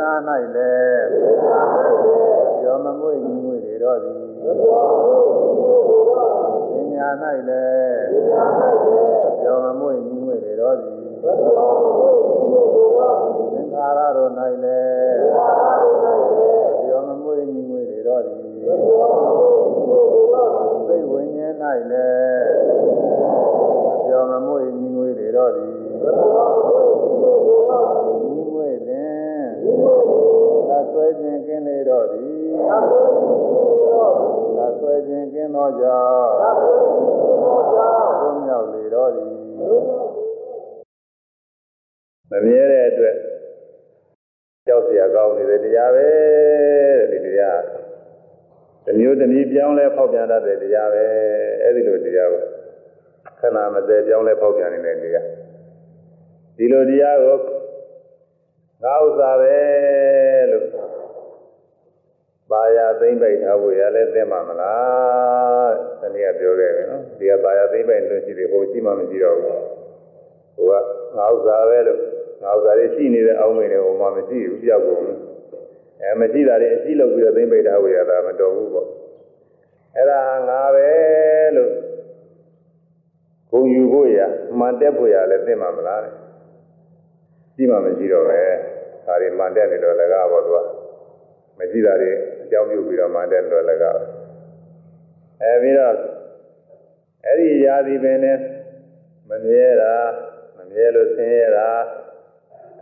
နာ၌လေဝေဒနာ၌လေပြောမမွေ့ညီမွေ့လေတော့သည်ပြောမမွေ့ညီမွေ့လေတော့ပညာ၌လေပညာ၌လေပြောမမွေ့ညီမွေ့လေတော့သည်ပြောမမွေ့ညီမွေ့လေတော့သင်္ခါရတို့၌လေသင်္ခါရတို့၌လေပြောမမွေ့ညီမွေ့လေတော့သည်ပြောမမွေ့ညီမွေ့လေတော့သိဝိညာဉ်၌လေပြောမမွေ့ညီမွေ့လေတော့သည်ညီ င်းကင်းလေတော့သည်သာဆွဲခြင်းကင်းသောကြောင့်ဘုံမြောက်လေတော့သည်မမြဲတဲ့အတွက်ကြောက်เสียကောင်းနေတဲ့တရားပဲတဲ့ဒီတရားတမျိုးတနည်းပြောင်းလဲဖောက်ပြန်တတ်တဲ့တရားပဲအဲ့ဒီလိုတရားကိုခဏမစဲပြောင်းလဲဖောက်ပြန်နေတဲ့တရားဒီလိုတရားကိုငါဥစ္စာပဲလို့ ပါရသိမ့်ပိုက်ထားဖို့ရလဲသိမှာမလားတနည်းပြောခဲ့တယ်နော်ဒီကပါရသိမ့်ပိုက်လို့ရှိတယ်ဟိုရှိမှမရှိတော့ဘူးဟိုကငါဥစ္စာပဲလို့ငါဥစ္စာလေးရှိနေတဲ့အောင်းမိန်တွေဟိုမှမရှိဘူးပြောက်ကုန်ဘူးအဲမရှိတာတွေအရှိလောက်ပြီးတော့သိမ့်ပိတ်ထားဝေရတာမတော်ဘူးပေါ့အဲ့ဒါငါပဲလို့ဂုံယူဖို့ရမှန်တက်ဖို့ရလည်းသိမှာမလားရှိမှမရှိတော့ပဲဒါတွေမှန်တက်နေတော့လည်းကားပေါ့သူကမရှိတာတွေအ ကြောင်းပြုပြီးတော့မှန်တက်တော့လည်းကားအဲပြီးတော့အဲ့ဒီຢာဒီပင်နဲ့မမြဲတာမမြဲလို့ဆင်းရဲတာ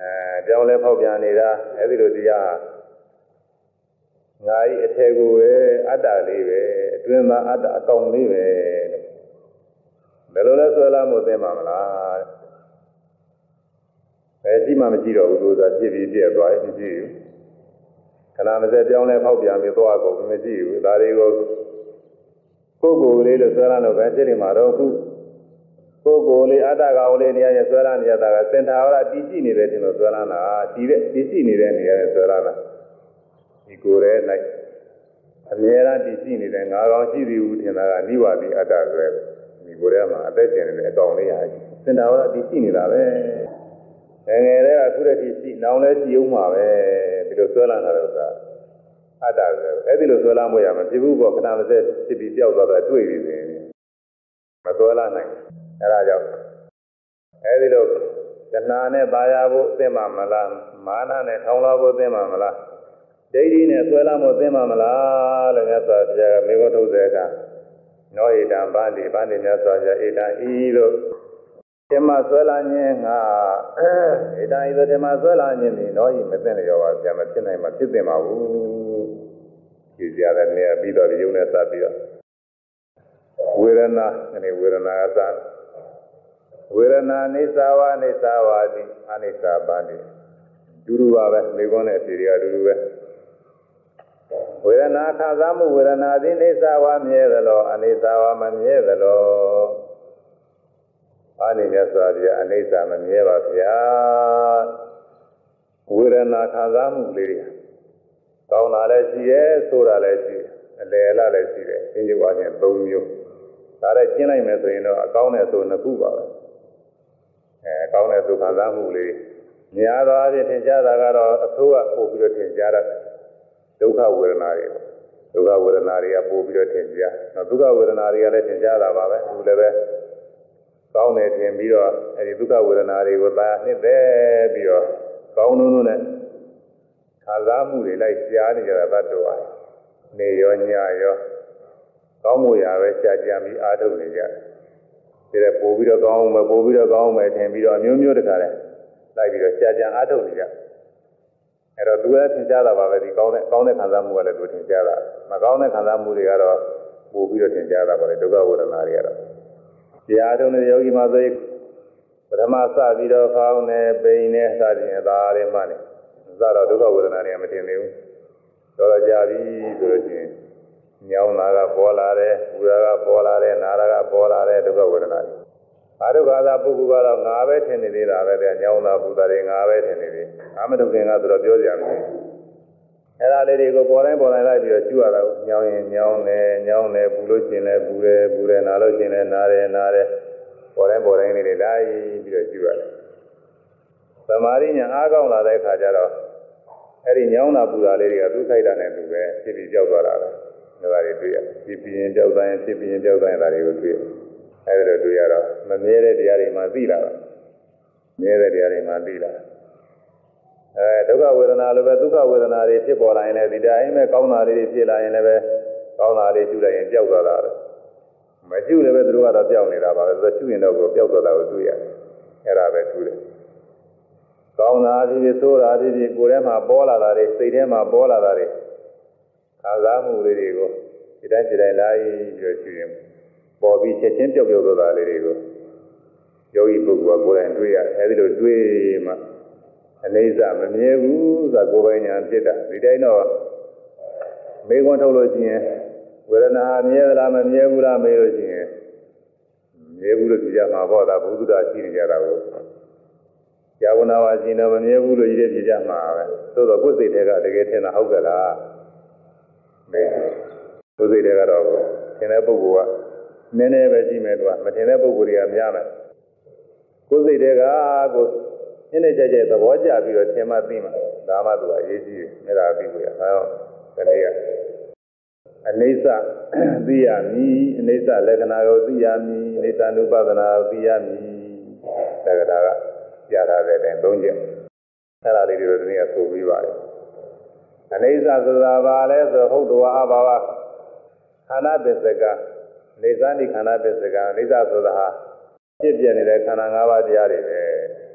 အဲကြောင်းလဲဖောက်ပြန်နေတာအဲ့ဒီလိုတရားငါဤအထေကိုပဲအတ္တလေးပဲအတွင်းမှာအတ္တအကောင်လေးပဲဘယ်လိုလဲဆွဲလာမှုသိမှာမလားဘယ်ရှိမှမရှိတော့ဘူးလို့သာဖြစ်ပြီးပြည့်သွားရင်မရှိဘူး ခဏမစဲပြောင်းလဲဖောက်ပြန်ပြီးသွားကုန်မရှိဘူးဒါတွေကိုကိုယ်ကိုယ်လေးလို့ဆွဲလာလို့ပဲဖြစ်နေမှာတော့ခုကိုယ်ကိုယ်လေးအတ္တကောင်လေးနေရာရဲ့ဆွဲလာနေရတာကစင်တာဝရတည်ရှိနေတဲ့တင်လို့ဆွဲလာတာတည်တဲ့တည်ရှိနေတဲ့နေရာရဲ့ဆွဲလာတာဒီကိုယ်ရဲ့လိုက်အမြဲတမ်းတည်ရှိနေတဲ့ငါးကောင်ရှိသည်ဟုထင်တာကနိဝါဒီအတ္တဆိုရဲဒီကိုယ်ထဲမှာအသက်ရှင်နေတဲ့အကောင်လေးဟာစင်တာဝရတည်ရှိနေတာပဲငယ်ငယ်လေးကအခုတည်းရှိနောင်လဲရှိအောင်မှာပဲ ဒီလိုဆွဲလာတာလို့ဆိုတာအတ္တဆိုအဲ့ဒီလိုဆွဲလာမှုရမှာဖြစ်ဘူးပေါ့ခဏမစက်ဖြစ်ပြီးပျောက်သွားတာတွေ့ပြီဆိုရင်မဆွဲလာနိုင်အဲ့ဒါကြောင့်အဲ့ဒီလိုတဏှာနဲ့ပါရဖို့သိမှမလားမာနနဲ့ထောင်လာဖို့သိမှမလားဒိဋ္ဌိနဲ့ဆွဲလာဖို့သိမှမလားလို့မြတ်စွာဘုရားကမေဃထုတ်တဲ့အခါနောဣတံဗန္တိဗန္တိမြတ်စွာဘုရားဣတံဤလို့ ဓမ္မဆွဲလာခြင်းငါဣတံဤလို့ဓမ္မဆွဲလာခြင်းဒီနောဤမသိလျောပါဗျာမဖြစ်နိုင်မှဖြစ်သိမှာဘူးကြည်ကြတဲ့နေရာပြီးတော့ဒီယုံနဲ့စပ်ပြီးတော့ဝေဒနာနဲ့ဝေဒနာကစားဝေဒနာအိသဝအိသဝတိအနိစ္စပါတိဒူရူပါပဲမိကွန်းနဲ့ဖြေတွေကဒူရူပဲဝေဒနာခံစားမှုဝေဒနာသည်အိသဝမြဲသလိုအနိစ္စဝမမြဲသလို အာနိမြတ်စွာဘုရားအနိစ္စမမြဲပါဗျာဝေဒနာခံစားမှုလေးတွေကောင်းတာလည်းရှိရဲ့ဆိုးတာလည်းရှိတယ်အလယ်အလလည်းရှိတယ်အင်းကြီးဝါချင်း၃မျိုးဒါလည်းကျင်းလိုက်မယ်ဆိုရင်တော့အကောင်းနဲ့ဆိုနှစ်ခုပါပဲအဲအကောင်းနဲ့ဆိုခံစားမှုလေးများသောအားဖြင့်သင်ကြားတာကတော့အဆိုးကပို့ပြီးတော့သင်ကြားတတ်ဒုက္ခဝေဒနာတွေဒုက္ခဝေဒနာတွေကပို့ပြီးတော့သင်ကြားနော်ဒုက္ခဝေဒနာတွေကလည်းသင်ကြားတာပါပဲသူလည်းပဲ ကောင်းတယ်ထင်ပြီးတော့အဲဒီဒုက္ခဝေဒနာတွေကိုသာနှစ်သက်ပြီးတော့ကောင်းလုံးလုံးနဲ့ခံစားမှုတွေလိုက်ကြားနေကြတာတတ်တော်နေရောညရောကောင်းမှုရာပဲကြာကြာပြီးအားထုတ်နေကြတယ်ဒါပို့ပြီးတော့ကောင်းမယ်ပို့ပြီးတော့ကောင်းမယ်ထင်ပြီးတော့အမျိုးမျိုးတခါလဲလိုက်ပြီးတော့ကြာကြာအားထုတ်နေကြအဲ့တော့သူလည်းသင်ကြားတာပါပဲဒီကောင်းတဲ့ကောင်းတဲ့ခံစားမှုကလည်းသူသင်ကြားတာမကောင်းတဲ့ခံစားမှုတွေကတော့ပို့ပြီးတော့သင်ကြားတာပါလေဒုက္ခဝေဒနာတွေကတော့ တရားထုံးတဲ့ယောဂီမှာဆိုရင်ပထမစပြီးတော့ဖောင်းနေပိန်နေစသည်ဖြင့်ဒါတွေမှနေစတော့ဒုက္ခဝေဒနာတွေကမထင်သေးဘူးတော်တော်ကြာပြီဆိုလို့ရှိရင်ညောင်းတာကပေါ်လာတယ်၊ပူတာကပေါ်လာတယ်၊နာတာကပေါ်လာတယ်ဒုက္ခဝေဒနာတွေအာဒုက္ခသာပုဂ္ဂိုလ်ကတော့ငါပဲထင်နေသေးတာပဲတဲ့ညောင်းတာပူတာတွေငါပဲထင်နေသေး။အာမတုခင်ကဆိုတော့ပြောကြရမယ်။ အဲ့ဒါလေးတွေကိုပေါ်တိုင်းပေါ်တိုင်းလိုက်ပြီးတော့ကျူရတာကိုညောင်းရင်ညောင်းတယ်ညောင်းတယ်ပူလို့ရှိရင်လည်းပူတယ်ပူတယ်နာလို့ရှိရင်လည်းနာတယ်နာတယ်ပေါ်တိုင်းပေါ်တိုင်းလေးတွေလိုက်ပြီးတော့ကျူရတယ်။သမာဓိညာအားကောင်းလာတဲ့အခါကျတော့အဲ့ဒီညောင်းတာပူတာလေးတွေကသူ့ခိုက်တာနဲ့သူပဲဖြစ်ပြီးကြောက်သွားတာပဲ။ဒါတွေတွေ့ရ။ဖြစ်ပြီးရင်ကြောက်သွားရင်ဖြစ်ပြီးရင်ကြောက်သွားရင်ဒါတွေကိုတွေ့ရ။အဲ့ဒါတွေတွေ့ရတော့မမြဲတဲ့တရားတွေမှသိလာတာ။မြဲတဲ့တရားတွေမှသိလာ။ အဲဒုက္ခဝေဒနာလိုပဲဒုက္ခဝေဒနာတွေဖြစ်ပေါ်လာရင်လည်းဒီတိုင်းပဲကောင်းတာလေးတွေဖြစ်လာရင်လည်းပဲကောင်းတာလေးကျူလိုက်ရင်ကြောက်သွားတာပဲ။မကျူလည်းပဲသူတို့ကတော့ကြောက်နေတာပါပဲ။သူကျူရင်တော့ကိုကြောက်သွားတာကိုတွေ့ရတယ်။အဲ့ဒါပဲတွေ့တယ်။ကောင်းတာဒီဒီဆိုးတာဒီဒီကိုယ်ထဲမှာပေါ်လာတာတွေစိတ်ထဲမှာပေါ်လာတာတွေခံစားမှုလေးတွေကိုဒီတိုင်းဒီတိုင်းလိုက်ပြီးတော့ရှိရင်ပေါ်ပြီးချက်ချင်းပြောက်ပြောက်သွားတာလေးတွေကိုယောဂီပုဂ္ဂိုလ်ကကိုယ်တိုင်တွေ့ရတယ်အဲဒီလိုတွေ့မှ အနေစာမမြဲဘူးဆိုတာကိုယ်ပိုင်ညာဖြစ်တာဒီတိုင်းတော့မေခွန်းထုတ်လို့ရှိရင်ဝေဒနာမြဲသလားမမြဲဘူးလားမေးလို့ရှိရင်မြဲဘူးလို့ကြည့်ရမှာပေါ့ဒါဘုဒ္ဓတာရှိနေကြတာကိုဇာဝနာဝါရှင်တော့မမြဲဘူးလို့ရည်ရည်ပြကြမှာပဲသို့တော့ကိုယ်စိတ်တွေကတကယ်ထင်တာဟုတ်ကြလားမေးကိုယ်စိတ်တွေကတော့ထင်တဲ့ပုဂ္ဂိုလ်ကနည်းနည်းပဲရှိမယ်သူကမထင်တဲ့ပုဂ္ဂိုလ်တွေကများမယ်ကိုယ်စိတ်တွေကကိုန ည်းနည်းကြကြသဘောကျပြီးတော့ထင်မှသိမှာဒါမှသူကအရေးကြီးတယ်အဲ့ဒါပြီးကိုရအဲတော့ဒီနေ့ကအနိစ္စသိရမည်အနိစ္စလက္ခဏာကိုသိရမည်အနိစ္စ ानु ပဒနာကိုသိရမည်ဒါကဒါကကြားထားတဲ့အတိုင်းသုံးချက်အဲ့ဒါလေးတွေဒီနေ့ဆိုပြီးပါတယ်အနိစ္စဆိုတာဘာလဲဆိုဟုတ်တော်အဘာဝခန္ဓာပစ္စကနေသနိခန္ဓာပစ္စကအနိစ္စဆိုတာဟာဖြစ်ပြနေတဲ့ခန္ဓာ၅ပါးတရားတွေပဲ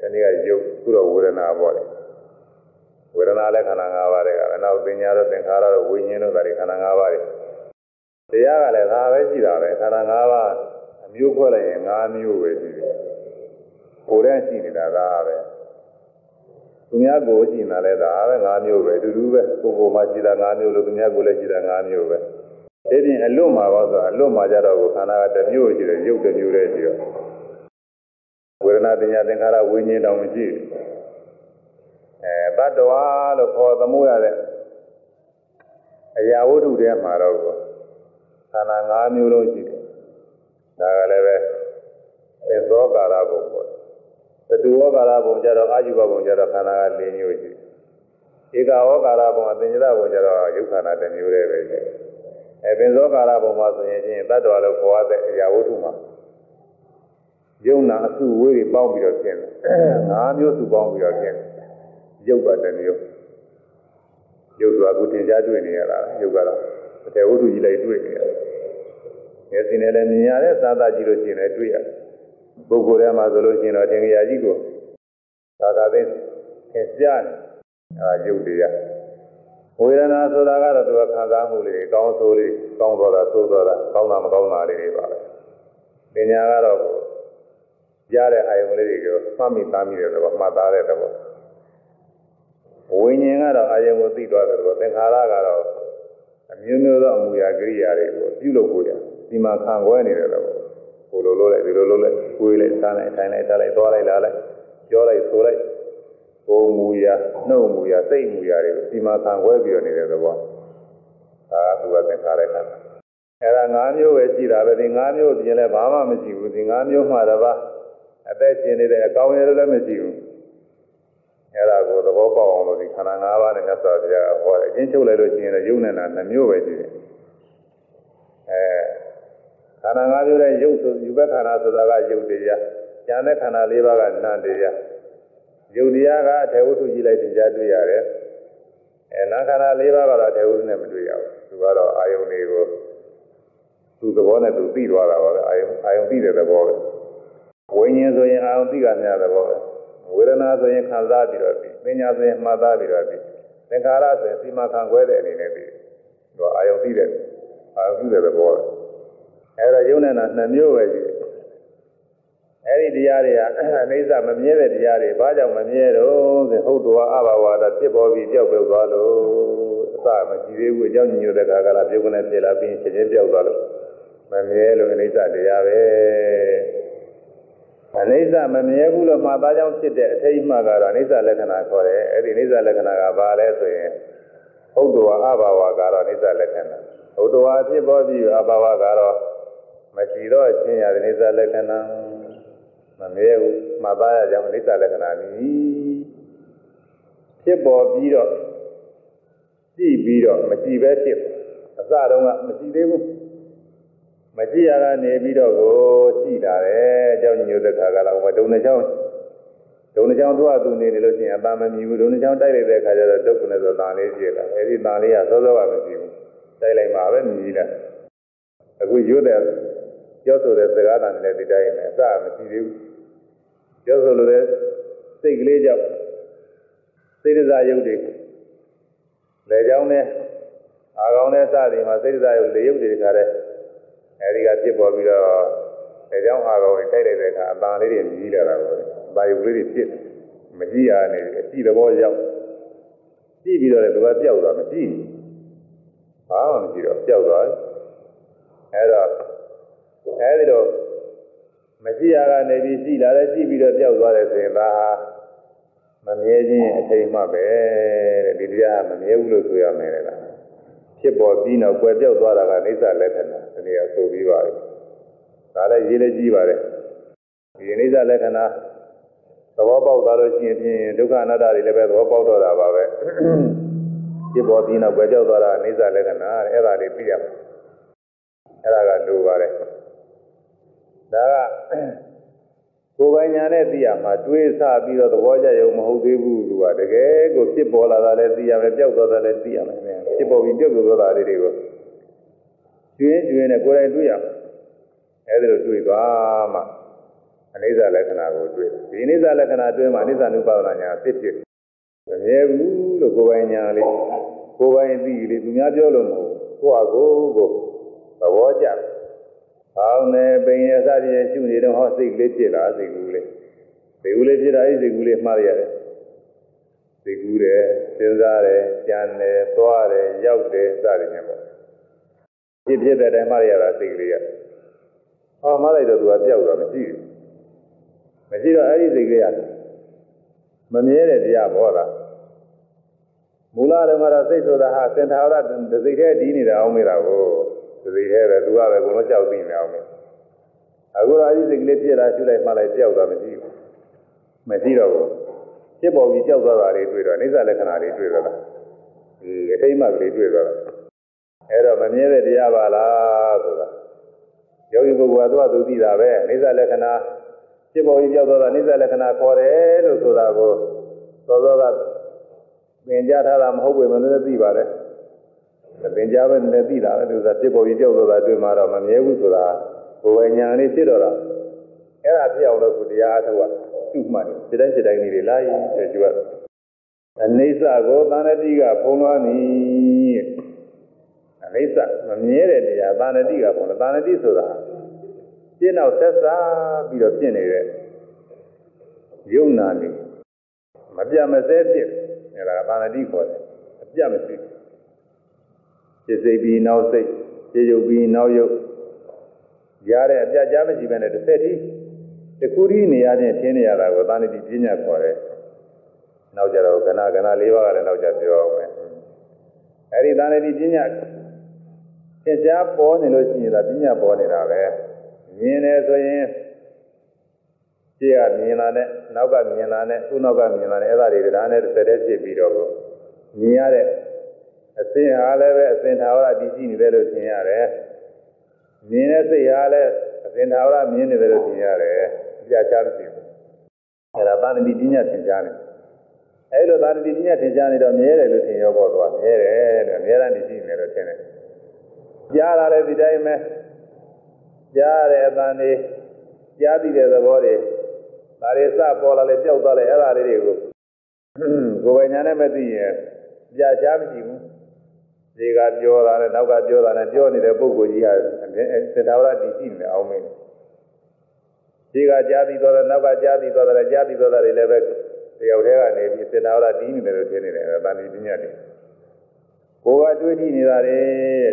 ဒီနေ့ကယုတ်ခုတော့ဝေဒနာပေါ့လေဝေဒနာလည်းခန္ဓာ၅ပါးတွေကနောက်ပညာတော့သင်္ခါရတော့ဝိညာဉ်တို့ဒါတွေခန္ဓာ၅ပါးတွေတရားကလည်းဒါပဲရှိတာပဲခန္ဓာ၅ပါးအမျိုးခွဲလိုက်ရင်၅မျိုးပဲရှိတယ်ကိုယ်တည်းရှိနေတာဒါပဲသူများကိုကြည့်နေလဲဒါပဲ၅မျိုးပဲအတူတူပဲကိုယ်ကိုယ်မှရှိတာ၅မျိုးလို့သူများကိုယ်လည်းရှိတာ၅မျိုးပဲဒီပြင်အလွတ်မှာပါဆိုအလွတ်မှာကြတော့ခန္ဓာကတစ်မျိုးရှိတယ်ရုပ်တစ်မျိုးတည်းရှိတော့ ဝေဒနာတင်ညာသင်္ခါရဝိညာဉ်တောင်မရှိဘူးအဲတတ္တဝါလို့ခေါ်သမိုးရတဲ့အရာဝတ္ထုထဲမှာတော့ခန္ဓာ၅မျိုးလုံးရှိတယ်ဒါကလည်းပဲသစ္စောကာရဘုံပေါ့သတုဝကာရဘုံကြတော့အာယုဘဘုံကြတော့ခန္ဓာက၄မျိုးရှိတယ်ဧကဝကာရဘုံအသင်္ကြန်ဘုံကြတော့ယုတ်ခန္ဓာတစ်မျိုးတည်းပဲရှိတယ်အဲပင်သောကာရဘုံမှာဆိုရင်ချင်းတတ္တဝါလို့ခေါ်ရတဲ့အရာဝတ္ထုမှာ ယုံနာအစုဝေးတွေပေါင်းပြီးတော့ကျင်းတယ်၅မျိုးစုပေါင်းပြီးတော့ကျင်းတယ်ရုပ်ကတစ်မျိုးရုပ်ဆိုတာကိုသင်ကြားတွေ့နေရတာရုပ်ကတော့အတေဝတ္ထုကြီးလိုက်တွေ့နေရတယ်မျက်စိနဲ့လည်းမြင်ရတယ်သာသာကြည့်လို့ရှိရင်လည်းတွေ့ရတယ်ပုဂ္ဂိုလ်ထဲမှာဆိုလို့ရှိရင်တော့သင်္ကြန်ကြီးကိုသာသာသိသင်ကြားနေအဲရုပ်တွေကဝေဒနာဆိုတာကတော့သူကခံစားမှုလေးကောင်းဆိုးလေးကောင်းသွားတာဆိုးသွားတာကောင်းတာမကောင်းတာလေးတွေပါပဲပညာကတော့ ရတဲ့အာယုံလေးတွေကိုမှတ်မိသားမိတဲ့သဘောမှတ်သားတဲ့သဘောဝိညာဉ်ကတော့အာယုံကိုသိသွားတယ်သဘောသင်္ခါရကတော့အမျိုးမျိုးသောအမူအရာကိရိယာတွေကိုပြုလုပ်ဖို့ရဒီမှာခံခွဲနေတဲ့သဘောဟိုလိုလိုလိုက်ဒီလိုလိုလိုက်ကိုယ်လိုက်စားလိုက်ထိုင်လိုက်ထားလိုက်သွားလိုက်လာလိုက်ပြောလိုက်ဆိုလိုက်ဟိုမူအရာနှုတ်မူအရာစိတ်မူအရာတွေကိုဒီမှာခံခွဲပြီးတော့နေတဲ့သဘောဒါကသူကသင်္ခါရခန္ဓာအဲ့ဒါ၅မျိုးပဲရှိတာပဲဒီ၅မျိုးပြင်လဲဘာမှမရှိဘူးဒီ၅မျိုးမှတပါး အသက်ရှင်နေတဲ့အကောင်ရလည်းမရှိဘူးအဲ့ဒါကိုသဘောပေါက်အောင်လို့ဒီခန္ဓာ၅ပါးနဲ့မြတ်စွာဘုရားဟောတယ်အချင်းချုပ်လိုက်လို့ရှိရင်လည်းယုံနေတာနှမျိုးပဲရှိတယ်အဲခန္ဓာ၅မျိုးတဲ့ယုတ်ဆိုယူဘက်ခန္ဓာဆိုတာကယုတ်တရားဉာဏ်နဲ့ခန္ဓာ၄ပါးကနာတရားယုတ်တရားကအထေဝတ္ထုကြည့်လိုက်တင်ကြတွေ့ရတယ်အဲနာခန္ဓာ၄ပါးကတော့အထေဝတ္ထုနဲ့မတွေ့ရဘူးသူကတော့အာယုန်တွေကိုသူသဘောနဲ့သူသိသွားတာပါပဲအာယုန်အာယုန်သိတဲ့သဘောပဲ ဝိညာဉ်ဆိုရင်အာယုန်သိကများသဘောပဲဝေဒနာဆိုရင်ခံစားပြီးတော့ပြီးပညာဆိုရင်မှတ်သားပြီးတော့ပြီးသင်္ခါရဆိုရင်စီမခံခွဲတဲ့အနေနဲ့ပြီးသူအာယုန်သိတဲ့အာယုန်သိတဲ့သဘောပဲအဲဒါယုံနေတာနှစ်မျိုးပဲရှိတယ်အဲဒီတရားတွေကအနိစ္စမမြဲတဲ့တရားတွေဘာကြောင့်မမြဲတော့ဆိုဟုတ်တော်အဘဝတာဖြစ်ပေါ်ပြီးကြောက်ပြောက်သွားလို့အစမကြည့်သေးဘူးအကြောင်းညို့တဲ့ခါကလာပြုတ်ကနေပြေလာပြီးချက်ချင်းပြောက်သွားလို့မမြဲလို့အနိစ္စတရားပဲ အနိစ္စမမြဲဘူးလို့မှာသားကြောင့်ဖြစ်တဲ့အထိတ်မှကတော့အနိစ္စလက္ခဏာခေါ်တယ်အဲဒီအနိစ္စလက္ခဏာကဘာလဲဆိုရင်ဟုတ်တော်အဘဝကတော့အနိစ္စလက္ခဏာဟုတ်တော်အဖြစ်ပေါ်ပြီးအဘဝကတော့မရှိတော့အချင်းရတဲ့အိစ္ဆလက္ခဏာမမြဲဘူးမှတ်သားရကြောင်းအိစ္ဆလက္ခဏာနီးဖြစ်ပေါ်ပြီးတော့ကြည့်ပြီးတော့မကြည့်ပဲဖြစ်အစတုန်းကမကြည့်သေးဘူး မကြည့်ရတာနေပြီးတော့ကိုကြည့်တာတယ်အကြောင်းညိုတဲ့ခါကလာဟိုဒုံနှချောင်းဒုံနှချောင်းသူ့အတူနေနေလို့ရှိရင်အသာမမြည်ဘူးဒုံနှချောင်းတိုက်လိုက်တဲ့ခါကျတော့ဒုက္ခနဲ့ဆိုတန်လေးပြည့်လာအဲဒီတန်လေးကစောစောကမကြည့်ဘူးတိုက်လိုက်မှာပဲမြည်တယ်အခုရွတ်တဲ့ပြောဆိုတဲ့စကားတန်နဲ့ဒီတိုင်းနဲ့အစမရှိသေးဘူးပြောဆိုလို့တဲ့စိတ်ကလေးကြောင့်စိတ်ဒဇာယုတ်တွေလေကြောင်းနဲ့အာကောင်းနဲ့စသည်မှာစိတ်ဒဇာယုတ်လေယုတ်တွေခါတဲ့ အဲဒီကဖြစ်ပေါ်ပြီးတော့လေကြောင်းအာကောင်းတွေတိုက်လိုက်တဲ့အခါအတန်လေးတွေမြည်လာတာကိုအပါယုတ်လေးတွေဖြစ်မကြည့်ရနဲ့အကြည့်သဘောရောက်ကြည့်ပြီးတော့လည်းသူကပျောက်သွားမကြည့်ဘူးဘာမှမကြည့်တော့ပျောက်သွားတယ်အဲတော့အဲဒီတော့မရှိရကနေပြီးရှိလာတယ်ရှိပြီးတော့ပြောက်သွားတယ်ဆိုရင်ဒါဟာမမြဲခြင်းအချိန်မှပဲတဲ့ဒီတရားမမြဲဘူးလို့ဆိုရမယ်လေလားဖြစ်ပေါ်ပြီးနောက်ကွယ်ပြောက်သွားတာကအိဋ္ဌလက္ခဏာ ဒီနေ့ဆိုပြီးပါပြီဒါလည်းရေးလည်းကြီးပါတယ်ဒီအိဋ္ဌလက္ခဏာသဘောပေါက်သွားလို့ရှိရင်ဖြင့်ဒုက္ခအနတ္တတွေလည်းပဲသဘောပေါက်တော့တာပါပဲဖြစ်ပေါ်ပြီးနောက်ကွယ်ပြောက်သွားတာအိဋ္ဌလက္ခဏာအဲ့ဒါလေးသိရမယ်အဲ့ဒါကလိုပါတယ်ဒါကကိုယ်ပိုင်ညာနဲ့သိရမှာတွေးဆပြီးတော့သဘောကျရုံမဟုတ်သေးဘူးလူကတကယ်ကိုဖြစ်ပေါ်လာတာလည်းသိရမယ်ပျောက်သွားတာလည်းသိရမယ်ဖြစ်ပေါ်ပြီးပျောက်သွားတာလေးတွေကို ကျွင်းကျွင်းနဲ့ကိုယ်တိုင်တွေ့ရအဲဒီလိုတွေ့သွားမှအနိစ္စလက္ခဏာကိုတွေ့ဒီအနိစ္စလက္ခဏာတွေ့မှအနိစ္စနုပါဒနာညာဖြစ်ဖြစ်မမြဲဘူးလို့ကိုယ်ပိုင်ညာလေးကိုယ်ပိုင်သိလေးသူများပြောလို့မဟုတ်ကိုယ့်အကိုကိုသဘောကျတယ်။အောင်းနေပင်ရစသည်ရှုနေတော့ဟောစိတ်ကလေးဖြစ်လာစိတ်ကူးလေး။စိတ်ကူးလေးဖြစ်တာအဲ့စိတ်ကူးလေးမှားရတယ်။စိတ်ကူးတယ်စဉ်းစားတယ်ကြံတယ်သွားတယ်ရောက်တယ်စသည်နဲ့ပေါ့။ ဖြစ်ဖြစ်တဲ့တိုင်းမှားရတာစိတ်ကလေးရ။ဟောမှားလိုက်တော့သူကပြောက်တော့မရှိဘူး။မရှိတော့အဲ့ဒီစိတ်ကလေးကမမြဲတဲ့တရားပေါ်လာ။မူလတုန်းကတော့စိတ်ဆိုတာဟာစင်ထာဝရဒစိတ်ထဲတည်နေတာအောင်မေးတာကိုသတိထဲပဲသူကပဲကိုယ်လုံးကြောက်သိနေအောင်အခုတော့အဲဒီစိတ်ကလေးပြည့်လာရှုလိုက်မှလိုက်ကြောက်တာမရှိဘူးမရှိတော့ဘူးဖြစ်ပေါ်ပြီးကြောက်သွားတာလေးတွေ့တော့အိဋ္ဌလက္ခဏာလေးတွေ့တော့လားဒီအထိမ့်မှကလေးတွေ့တော့လား အဲ့တော့မမြဲတဲ့တရားပါလားဆိုတာယောဂီပုဂ္ဂိုလ်ကသူ့အသူသိတာပဲအိဋ္ဌလက္ခဏာဖြစ်ပေါ်ပြီးကြောက်သွားတာအိဋ္ဌလက္ခဏာခေါ်တယ်လို့ဆိုတာကိုသောသောကသင်ကြားထားတာမဟုတ်ပေမဲ့လည်းသိပါတယ်သင်ကြားပဲလည်းသိတာပဲသူကဖြစ်ပေါ်ပြီးကြောက်တော့တာတွေ့မှာတော့မမြဲဘူးဆိုတာဘဝညာလေးဖြစ်တော့တာအဲ့ဒါဖြစ်အောင်လို့ကိုတရားအထုတ်ကသူ့မှနေစိတ်တိုင်းစိတ်တိုင်းလေးတွေလာရင်ကျွတ်အနေဆကိုသန္တိကဖုံးလွှမ်းနေအ နေဆမမြဲတဲ့တရားသန္တိကဖုံးလွှမ်းသန္တိဆိုတာပြင်းတော့ဆက်စားပြီးတော့ဖြစ်နေတဲ့ယုံနာနေမပြတ်မစဲဖြစ်အဲဒါကပါဏတိခေါ်တယ်အပြတ်မရှိစိတ်စိတ်ပြီးနောက်စိတ်စိတ်ယုတ်ပြီးနောက်ယုတ်ရတဲ့အပြတ်ကြားမရှိဘဲနဲ့တစ်ဆက်တည်းတခုတည်းနေရခြင်းရှင်းနေရတာကိုသာဏတိပညာခေါ်တယ်နောက်ကြတော့ကဏကဏလေးပါးကလည်းနောက်ကြပြောအောင်မယ်အဲဒီသာဏတိပညာ သင်ကြားပေါ်နေလို့ရှိရင်ဒါပညာပေါ်နေတာပဲမြင်တယ်ဆိုရင်ရှေ့ကမြင်လာတဲ့နောက်ကမြင်လာတဲ့သူ့နောက်ကမြင်လာတဲ့အဲ့ဒါတွေဒါနဲ့တစ်ဆက်တည်းဖြစ်ပြီးတော့မြင်ရတဲ့အစင်ဟာလည်းပဲအစင်သာဝရတည်ရှိနေတယ်လို့ထင်ရတယ်မြင်တဲ့စိတ်ဟာလည်းအစင်သာဝရမြင်နေတယ်လို့ထင်ရတယ်ပြချားမရှိဘူးအဲ့ဒါသာတိပညာသင်ကြားနေအဲ့လိုသာတိပညာသင်ကြားနေတော့မြဲတယ်လို့ထင်ရောပေါ့သွားမြဲတယ်လို့အများအားတည်ရှိနေတယ်လို့ထင်တယ် ကြားလာတဲ့ဒီတိုင်းပဲကြားတဲ့အတန်လေးကြားသိတဲ့သဘောတွေဒါတွေစပေါ်လာလေပျောက်သွားလေအဲ့ဒါလေးတွေကိုကိုယ်ပိုင်ညာနဲ့မသိရင်ကြာချားမရှိဘူးဒီကပြောတာနဲ့နောက်ကပြောတာနဲ့ပြောနေတဲ့ပုဂ္ဂိုလ်ကြီးဟာသတ္တဝရတည်ရှိနေအောင်မင်းဒီကကြားသိသွားတယ်နောက်ကကြားသိသွားတယ်ကြားသိသွားတယ်လည်းပဲတယောက်တည်းကနေပြီးသတ္တဝရတည်နေတယ်လို့ထင်နေတယ်ဗာဏိပညာတွေ ကိုယ်ကတွေးကြည့်နေတာလေ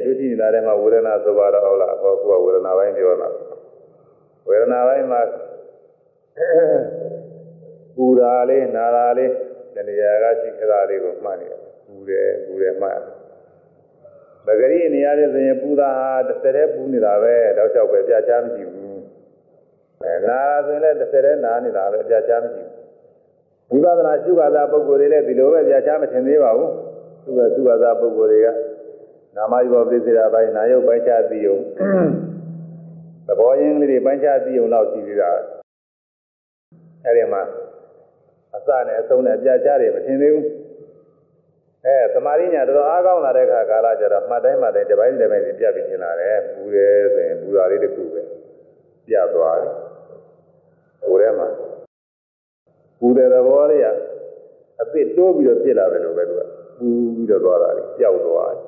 တွေးကြည့်နေတာထဲမှာဝေဒနာဆိုပါတော့ဟုတ်လားဟောကိုယ်ကဝေဒနာပိုင်းပြောတာဝေဒနာပိုင်းမှာပူတာလေးနာတာလေးတဏှာကရှိခတာလေးကိုမှတ်နေတယ်ပူတယ်ပူတယ်မှတ်ပဂရိနေရာလေးဆိုရင်ပူတာဟာတစ်စက်တည်းပူနေတာပဲတောက်လျှောက်ပဲပြချားမရှိဘူးအဲနာဆိုရင်လည်းတစ်စက်တည်းနာနေတာပဲပြချားမရှိဘူးဝိပဿနာရှုပါသာပုဂ္ဂိုလ်တွေလည်းဒီလိုပဲပြချားမထင်သေးပါဘူး သူကရှုပါသာပုဂ္ဂိုလ်တွေကနာမယုပပရိသေရာပိုင်းနာယုတ်ပိုင်းခြားသိုံသဘောရင်းလေးတွေပိုင်းခြားသိုံလောက်ရှိသေးတာအဲဒီမှာအစနဲ့အဆုံးနဲ့အပြာချားတွေမထင်သေးဘူးအဲသမာဓိညာတော်အားကောင်းလာတဲ့အခါကာလကျတော့မှတ်တိုင်းမှတ်တိုင်းတစ်ပိုင်းတစ်ပိုင်းပြတ်ပြီးထင်လာတယ်ပူတယ်ဆိုရင်ပူတာလေးတစ်ခုပဲပြတ်သွားတယ်ဟိုထဲမှာပူတဲ့သဘောလေးကအသစ်တိုးပြီးတော့ဖြစ်လာတယ်လို့ပဲသူက ပူပြီးတော့သွားတာလေပျောက်သွားတယ်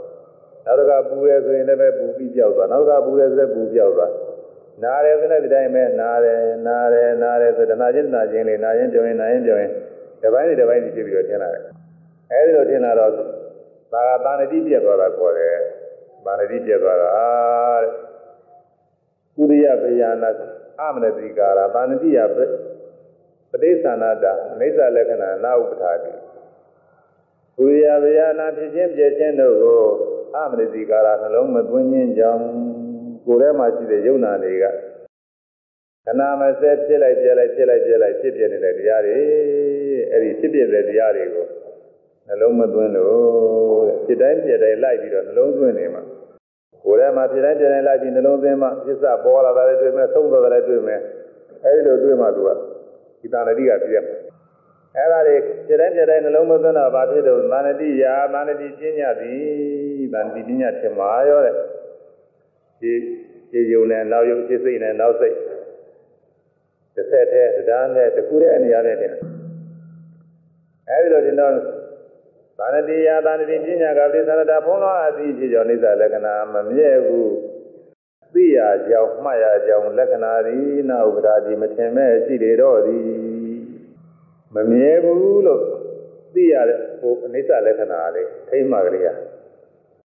နောက်တစ်ခါပူရဲဆိုရင်လည်းပဲပူပြီးပျောက်သွားနောက်တစ်ခါပူရဲဆိုရင်ပူပျောက်သွားနားတယ်ဆိုတဲ့ဒီတိုင်းပဲနားတယ်နားတယ်နားတယ်ဆိုတနာချင်းနာချင်းလေးနာရင်ပြောရင်နာရင်ပြောရင်ဒီပိုင်းဒီပိုင်းဖြစ်ပြီးတော့ထင်လာတယ်အဲဒီလိုထင်လာတော့သာဂတာဏတိပြက်သွားတာခေါ်တယ်ပါဏတိပြက်သွားတာတဲ့ကုရိယဗေယနာအမနတိကာရပါဏတိယပဋိသန္နာတာအိဋ္ဌလက္ခဏာနာဥပထာတိ ကုရိယဗေယနာဖြစ်ခြင်းပြည့်ခြင်းတို့ကိုအမနတိကာရနှလုံးမသွင်းခြင်းကြောင့်ကိုယ်ထဲမှာရှိတဲ့ယုံနာတွေကခဏမစဲဖြစ်လိုက်ပြက်လိုက်ဖြစ်လိုက်ပြက်လိုက်ဖြစ်ပြနေတဲ့တရားတွေအဲ့ဒီဖြစ်ပြတဲ့တရားတွေကိုနှလုံးမသွင်းလို့တဲ့ဖြစ်တိုင်းပြက်တိုင်းလိုက်ပြီးတော့နှလုံးသွင်းနေမှာကိုယ်ထဲမှာဖြစ်တိုင်းပြက်တိုင်းလိုက်ပြီးနှလုံးသွင်းမှပြစ္ဆပေါ်လာတာလည်းတွေ့မယ်သုံးတော်တာလည်းတွေ့မယ်အဲဒီလိုတွေ့မှသူကဒီတာဏတိကပြည့်မှာ အဲ့ဒါတွေဖြစ်တိုင်းပြက်တိုင်းနှလုံးမသွင်းတော့ဘာဖြစ်တော့မာနတိယာမာနတိပညာသည်ဗန္တိပညာထင်မှာရောတဲ့ဒီဒီယုံနဲ့နောက်ယုံဖြစ်စိတ်နဲ့နောက်စိတ်တစ်ဆက်တည်းတရားနဲ့တခုတည်းအနေရတဲ့တင်အဲဒီလိုတင်တော့သာဏတိယသာဏတိပညာကပိသရတာဘုံတော်အသိဖြစ်ကြောင့်နိစ္စလက္ခဏာမမြဲဘူးသိရကြောင်းမှတ်ရကြောင်းလက္ခဏာသည်နာဥပဒါတိမထင်မဲ့ရှိလေတော့သည် မမြဲဘူးလို့သိရတဲ့ဟိုအနိစ္စလက္ခဏာလေးထိမှကလေးရ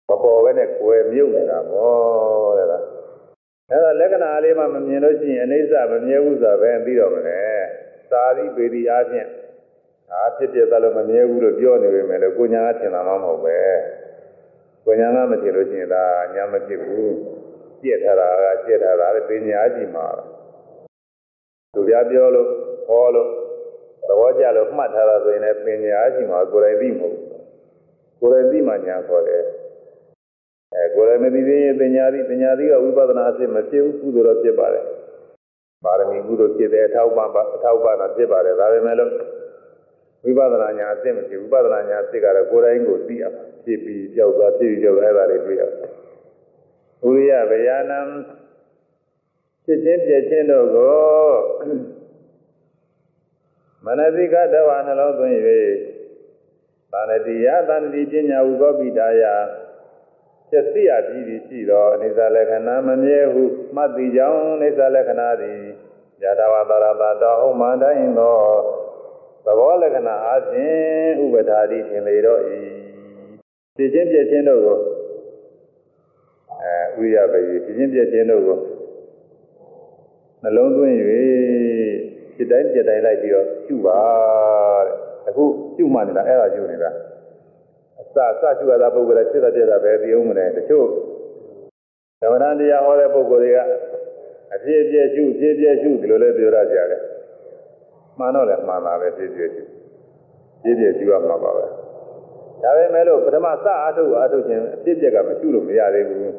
မပေါ်ပဲနဲ့ကိုယ်မြုပ်နေတာပေါ့တဲ့လားအဲ့ဒါလက္ခဏာလေးမှမမြင်လို့ရှိရင်အနိစ္စမမြဲဘူးဆိုတာပဲသိတော့မလဲသာရိပေတိအားဖြင့်အာဖြစ်ဖြစ်သလိုမမြဲဘူးလို့ပြောနေပေမဲ့လည်းကိုညာကထင်တာမှမဟုတ်ပဲကိုညာကမထင်လို့ရှိရင်ဒါညာမဖြစ်ဘူးပြည့်ထားတာကပြည့်ထားတာလည်းပညာကြည့်မှာသူပြပြောလို့ဟောလို့ သဘောကျလို့မှတ်ထားတာဆိုရင်လည်းပညာကြည့်မှာကိုယ်တိုင်သိမဟုတ်ဘူးကိုယ်တိုင်သိမှညာခေါ်တယ်အဲကိုယ်တိုင်မသိသေးရင်ပညာသည်ပညာသည်ကဝိပဿနာအဖြစ်မဖြစ်ဘူးကုသိုလ်တော့ဖြစ်ပါတယ်ပါရမီကုသိုလ်ဖြစ်တယ်အထောက်ပံ့အထောက်ပံ့တာဖြစ်ပါတယ်ဒါပေမဲ့လို့ဝိပဿနာညာအစ်မဖြစ်ဝိပဿနာညာအစ်ကတော့ကိုယ်တိုင်ကိုသိရမှာဖြစ်ပြီးကြောက်သွားဖြစ်ပြီးကြောက်သွားအဲ့ဒါတွေတွေ့ရဥရိယဗျာနံဖြစ်ချင်းပြည့်ချင်းတို့ကို မနတိကတဝနှလုံးသွင်း၍သာဏတိယသာဏတိပညာဥပောပိတာယကျက်စီရပြီးပြီးရှိသောအနိစ္စလက္ခဏာမမြဲဟုမှတ်သိကြောင်းအနိစ္စလက္ခဏာသည်ယထာဝတရတတော်ဟုတ်မှန်တိုင်းသောသဘောလက္ခဏာအပြင်ဥပဒါတိထင်လေတော့ဤသိချင်းပြည့်ချင်းတို့ကိုအဲဥရပေသိချင်းပြည့်ချင်းတို့ကိုနှလုံးသွင်း၍ စိတ်တိုင်းပြတိုင်းလိုက်ပြီးတော့ကျุပါတဲ့အခုကျุမှနေတာအဲ့ဒါကျุနေတာအစအစကျุရတာပုဂ္ဂိုလ်ကစိတ်သက်တာပဲပြီးအောင်မလဲတချို့သမဏတရားဟောတဲ့ပုဂ္ဂိုလ်တွေကအပြည့်အပြည့်ကျุပြည့်ပြည့်ကျุဒီလိုလဲပြောရကြတယ်မှန်တော့လည်းမှန်ပါပဲပြည့်ပြည့်ကျุပြည့်ပြည့်ကျุရမှာပါပဲဒါပေမဲ့လို့ပထမစအားထုတ်အားထုတ်ခြင်းအဖြစ်အပျက်ကမကျุလို့မရသေးဘူး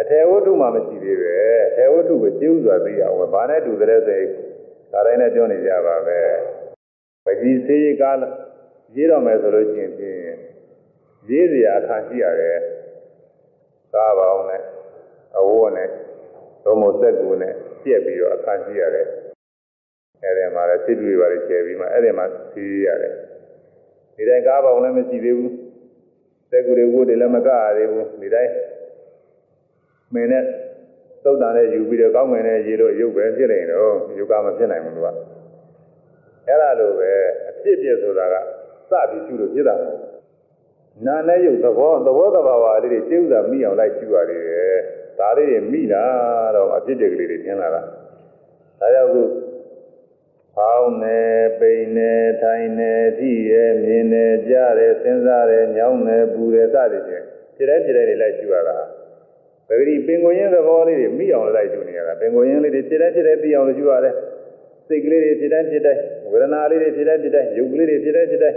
အထေဝတ္ထုမှမရှိသေးပဲအထေဝတ္ထုကိုကျင်းစွာသိရအောင်ဘာနဲ့တူကြလဲဆိုဒါတိုင်းနဲ့ပြောနေကြပါပဲပကြီးစေးကားရေးတော့မယ်ဆိုလို့ရှိရင်ဖြင့်ရေးစရာအခါရှိရတယ်ကားပေါင်းနဲ့အဝတ်နဲ့သုံးမစက်ကူနဲ့ပြက်ပြီးတော့အခါရှိရတယ်အဲ့ဒီမှာလည်းစစ်တွေပါလေကျယ်ပြီးမှအဲ့ဒီမှာစီးရတယ်ဒီတိုင်းကားပေါင်းလည်းမရှိသေးဘူးစက်ကူတွေဝတ်တွေလည်းမကရသေးဘူးဒီတိုင်း မင်းနဲ့သုတ်တန်နဲ့ယူပြီးတော့ကောင်းငင်နဲ့ရေတော့ရုပ်ပဲဖြစ်နေတော့ယူကမဖြစ်နိုင်ဘူးလို့ကအဲ့ဒါလိုပဲအဖြစ်ပြဆိုတာကစပြီးရှုလို့ဖြစ်တာမဟုတ်နာနဲ့ရုပ်သဘောသဘောတဘာဝလေးတွေသိဥစွာမိအောင်လိုက်ရှုရသေးတယ်ဒါလေးတွေမိတာတော့အဖြစ်တွေကလေးတွေထင်လာတာဒါကြောင့်ခုဖောင်းနေပိန်နေထိုင်နေကြည့်ရမြင်နေကြားရစဉ်းစားရညောင်းနေပူရစသည်ဖြင့်ခြေတဲ့ခြေတဲ့တွေလိုက်ရှုရတာ ပဂရိပင်ကိုရင်းသဘောလေးတွေမိအောင်လိုက်ရှုနေရတာပင်ကိုရင်းလေးတွေခြေတဲ့ခြေတဲ့ပြီးအောင်လို့ရှုရတယ်စိတ်ကလေးတွေခြေတဲ့ခြေတဲ့ဝေဒနာလေးတွေခြေတဲ့ခြေတဲ့ရုပ်ကလေးတွေခြေတဲ့ခြေတဲ့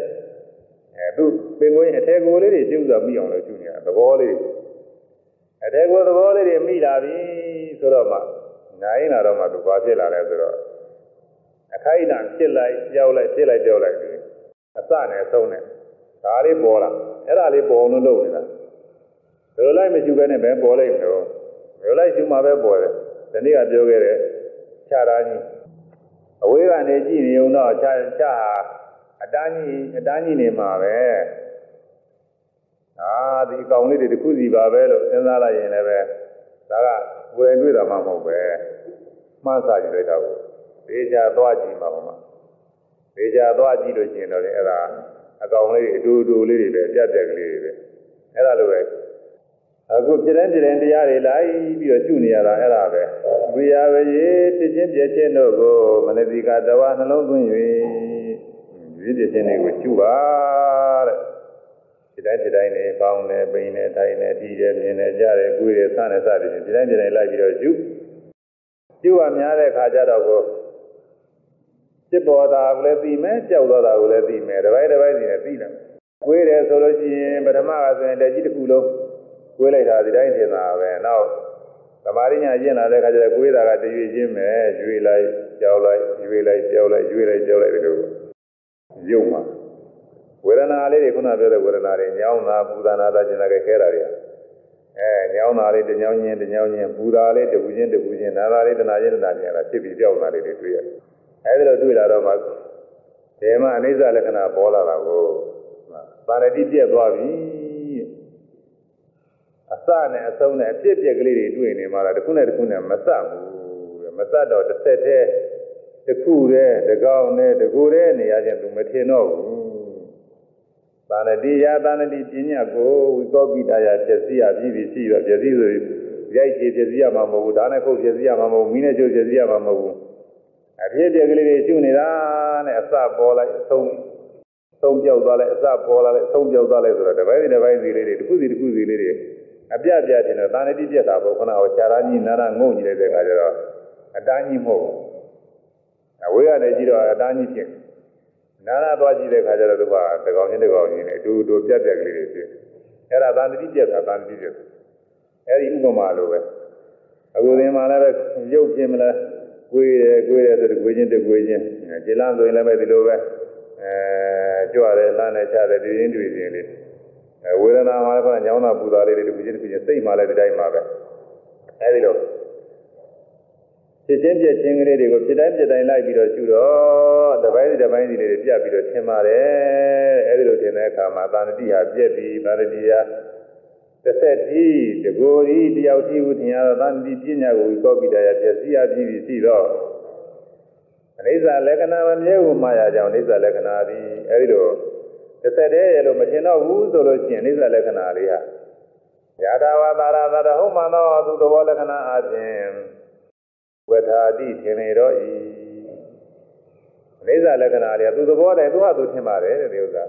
အဲသူပင်ကိုရင်းအထည်ကိုလေးတွေရှုစွာမိအောင်လို့ရှုနေတာသဘောလေးအထည်ကိုသဘောလေးတွေမိလာပြီဆိုတော့မှနိုင်လာတော့မှသူဘာဖြစ်လာလဲဆိုတော့အခိုက်အတန့်ဖြစ်လိုက်ကြောက်လိုက်ဖြစ်လိုက်ကြောက်လိုက်ပြီးအစနဲ့အဆုံးနဲ့ဒါလေးပေါ်လာအဲ့ဒါလေးပေါ်လို့လုပ်နေတာ ဘယ်လိုလိုက်မရှိဘဲနဲ့ပဲပေါ်လိုက်မလို့ဘယ်လိုလိုက်ရှိမှပဲပေါ်တယ်ဒီနေ့ကပြောခဲ့တဲ့ခြားသားကြီးအဝေးကနေကြည့်နေုံတော့ခြားခြားအတန်းကြီးအတန်းကြီးနေမှာပဲအာဒီကောင်လေးတွေတစ်ခုစီပါပဲလို့စဉ်းစားလိုက်ရင်လည်းပဲဒါကဝယ်တွေ့တာမှမဟုတ်ပဲမှားစားကြည့်လိုက်တာကိုဒေချာသွားကြည့်မှာပါမှာဒေချာသွားကြည့်လို့ရှိရင်တော့အဲ့ဒါအကောင်လေးအတူတူလေးတွေပဲပြတ်ပြက်ကလေးတွေပဲအဲ့ဒါလိုပဲ အခုဖြစ်တဲ့ဖြစ်တဲ့တရားတွေလိုက်ပြီးတော့ရှုနေရတာအဲ့ဒါပဲဝိယာဝေဖြစ်ချင်းပြည့်ချင်းတို့ကိုမနတိကတဝနှလုံးသွင်း၍ဝိပြည့်ချင်းတွေကိုရှုပါတဲ့ဒီတိုင်းဒီတိုင်းနေပေါင်းနေပိန်နေတိုင်းနေဒီရဲမြင်နေကြတယ်ကိုယ်ရဆန်းနေစသည်ဖြင့်ဒီတိုင်းဒီတိုင်းလိုက်ပြီးတော့ရှုရှုရများတဲ့ခါကျတော့ကိုစစ်ပေါ်တာကိုလည်းသိမယ်ကြောက်တော့တာကိုလည်းသိမယ်တစ်ပိုင်းတစ်ပိုင်းစီနဲ့သိတယ်ကိုယ်တယ်ဆိုလို့ရှိရင်ပထမကဆိုရင်လက်ကြီးတစ်ခုလုံး ကိုယ်လိုက်တာဒီတိုင်းထင်တာပဲနောက်သမာဓိညာကျင့်လာတဲ့ခါကျတော့ကိုယ်တာကတရွေချင်းပဲရွေလိုက်ကြောက်လိုက်ရွေလိုက်ကြောက်လိုက်ရွေလိုက်ကြောက်လိုက်ဒီလိုရုပ်မှာဝေဒနာလေးတွေခုနပြောတဲ့ဝေဒနာတွေညောင်းတာပူတာနာတာကျင်တာခဲတာတွေအဲညောင်းတာလေးတညောင်းချင်းတညောင်းချင်းပူတာလေးတပူချင်းတပူချင်းနာတာလေးတနာချင်းတနာချင်းလာဖြစ်ပြီးကြောက်တာလေးတွေတွေ့ရတယ်အဲဒီလိုတွေ့လာတော့မှဒီမှာအနိစ္စလက္ခဏာပေါ်လာတာကိုပါရတိပြက်သွားပြီ အစနဲ့အဆုံးနဲ့အပြစ်ပြက်ကလေးတွေတွေ့နေမှာလားတစ်ခုနဲ့တစ်ခုနဲ့မစဘူးမစတော့တစ်ဆက်တည်းတစ်ခုတည်းတစ်ကောင်နဲ့တစ်ခုတည်းနေရခြင်းသူမထင်တော့ဘူးသာဏတိယသာဏတိပညာကိုဝိသောပိတာယဖြစ်စီရပြီးပြီရှိတော့ဖြစ်စီဆိုရိုက်ချေဖြစ်စီရမှာမဟုတ်ဘူးဒါနဲ့ခုတ်ဖြစ်စီရမှာမဟုတ်ဘူးမိနဲ့ကျုပ်ဖြစ်စီရမှာမဟုတ်ဘူးအဖြစ်ပြက်ကလေးတွေကျွနေတာနဲ့အစပေါ်လိုက်အဆုံးဆုံးပြောက်သွားလိုက်အစပေါ်လာလိုက်အဆုံးပြောက်သွားလိုက်ဆိုတော့တစ်ပိုင်းတစ်ပိုင်းစီလေးတွေတစ်ခုစီတစ်ခုစီလေးတွေ အပြပြတင်တော့သာဏတိပြက်တာပေါ့ခဏဟောခြာရာကြီးနာနာငုံကြီးလိုက်တဲ့အခါကျတော့အတန်းကြီးမဟုတ်ဘူးအဝေးကနေကြည့်တော့အတန်းကြီးဖြစ်နာနာသွားကြည့်တဲ့အခါကျတော့သူကတကောင်ချင်းတကောင်ချင်းနဲ့အတူတူပြက်ပြက်ကလေးတွေဖြစ်အဲ့ဒါသာဏတိပြက်တာသာဏတိပြက်အဲ့ဒီဥပမာလိုပဲအခုဒီမှာလည်းရုပ်ပြင်းမလားကိုယ်ရယ်ကိုယ်ရယ်ဆိုတော့ကိုယ်ချင်းတကိုယ်ချင်းခြေလမ်းဆိုရင်လည်းပဲဒီလိုပဲအဲကြွရတယ်လမ်းနဲ့ချတယ်ဒီရင်းတွေ့ခြင်းလေး အဲဝေဒနာမှာလည်းညောင်းတာပူတာလေးတွေဒီချင်းဒီချင်းစိတ်မှလည်းဒီတိုင်းပါပဲအဲဒီလိုဖြစ်ချင်းပြက်ချင်းကလေးတွေကိုဖြစ်တိုင်းပြက်တိုင်းလိုက်ပြီးတော့ရှုတော့တစ်ပိုင်းတစ်ပိုင်းစီလေးတွေပြတ်ပြီးတော့ထင်ပါတယ်အဲဒီလိုထင်တဲ့အခါမှာသာဏတိဟာပြက်ပြီးသာဏတိဟာတစ်ဆက်တည်းတကိုယ်ဤတယောက်တည်းဟုထင်ရတော့သံတိပညာကိုသောပိတရာပြည့်စည်အပ်ပြီးပြီရှိတော့အနိစ္စလက္ခဏာမမြဲဘူးမှားရကြောင်းနိစ္စလက္ခဏာသည်အဲဒီလို တစ်သက်တည်းရဲ့လို့မထင်တော့ဘူးဆိုလို့ရှိရင်နိစ္စလက္ခဏာလေးဟာယာတာဝသာရသာဟုတ်မှန်သောသူသဘောလက္ခဏာအပြင်ဝေထာတိထင်နေတော့ဤနိစ္စလက္ခဏာလေးကသူသဘောတည်းသူ့ဟာသူထင်ပါတယ်တဲ့ဒီဥစ္စာ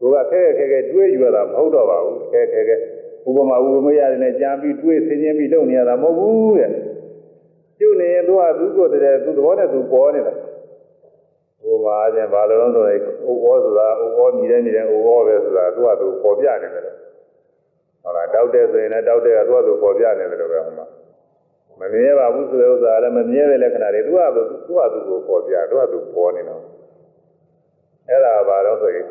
ကိုကခဲခဲခဲတွေးယူရတာမဟုတ်တော့ပါဘူးခဲခဲခဲဥပမာဥပမာရတယ်နဲ့ကြာပြီးတွေးဆင်းခြင်းပြီးလုပ်နေရတာမဟုတ်ဘူးတဲ့ကျုပ်နေရင်သူကသူ့ကိုယ်တည်းသူသဘောနဲ့သူပေါ်နေတာ ဟိုမှာအချင်းဘာလို့လဲဆိုတော့ဥဩဆိုတာဥဩမြည်တဲ့နေတဲ့ဥဩပဲဆိုတာသူကသူပေါ်ပြနေတယ်ဟုတ်လားတောက်တဲ့ဆိုရင်လည်းတောက်တဲ့ကသူကသူပေါ်ပြနေတယ်လို့ပဲဟိုမှာမမြဲပါဘူးဆိုတဲ့ဥစ္စာလည်းမမြဲတဲ့လက္ခဏာတွေသူကသူသူကသူကိုပေါ်ပြသူကသူပေါ်နေတော့အဲ့ဒါဘာလို့ဆိုရင်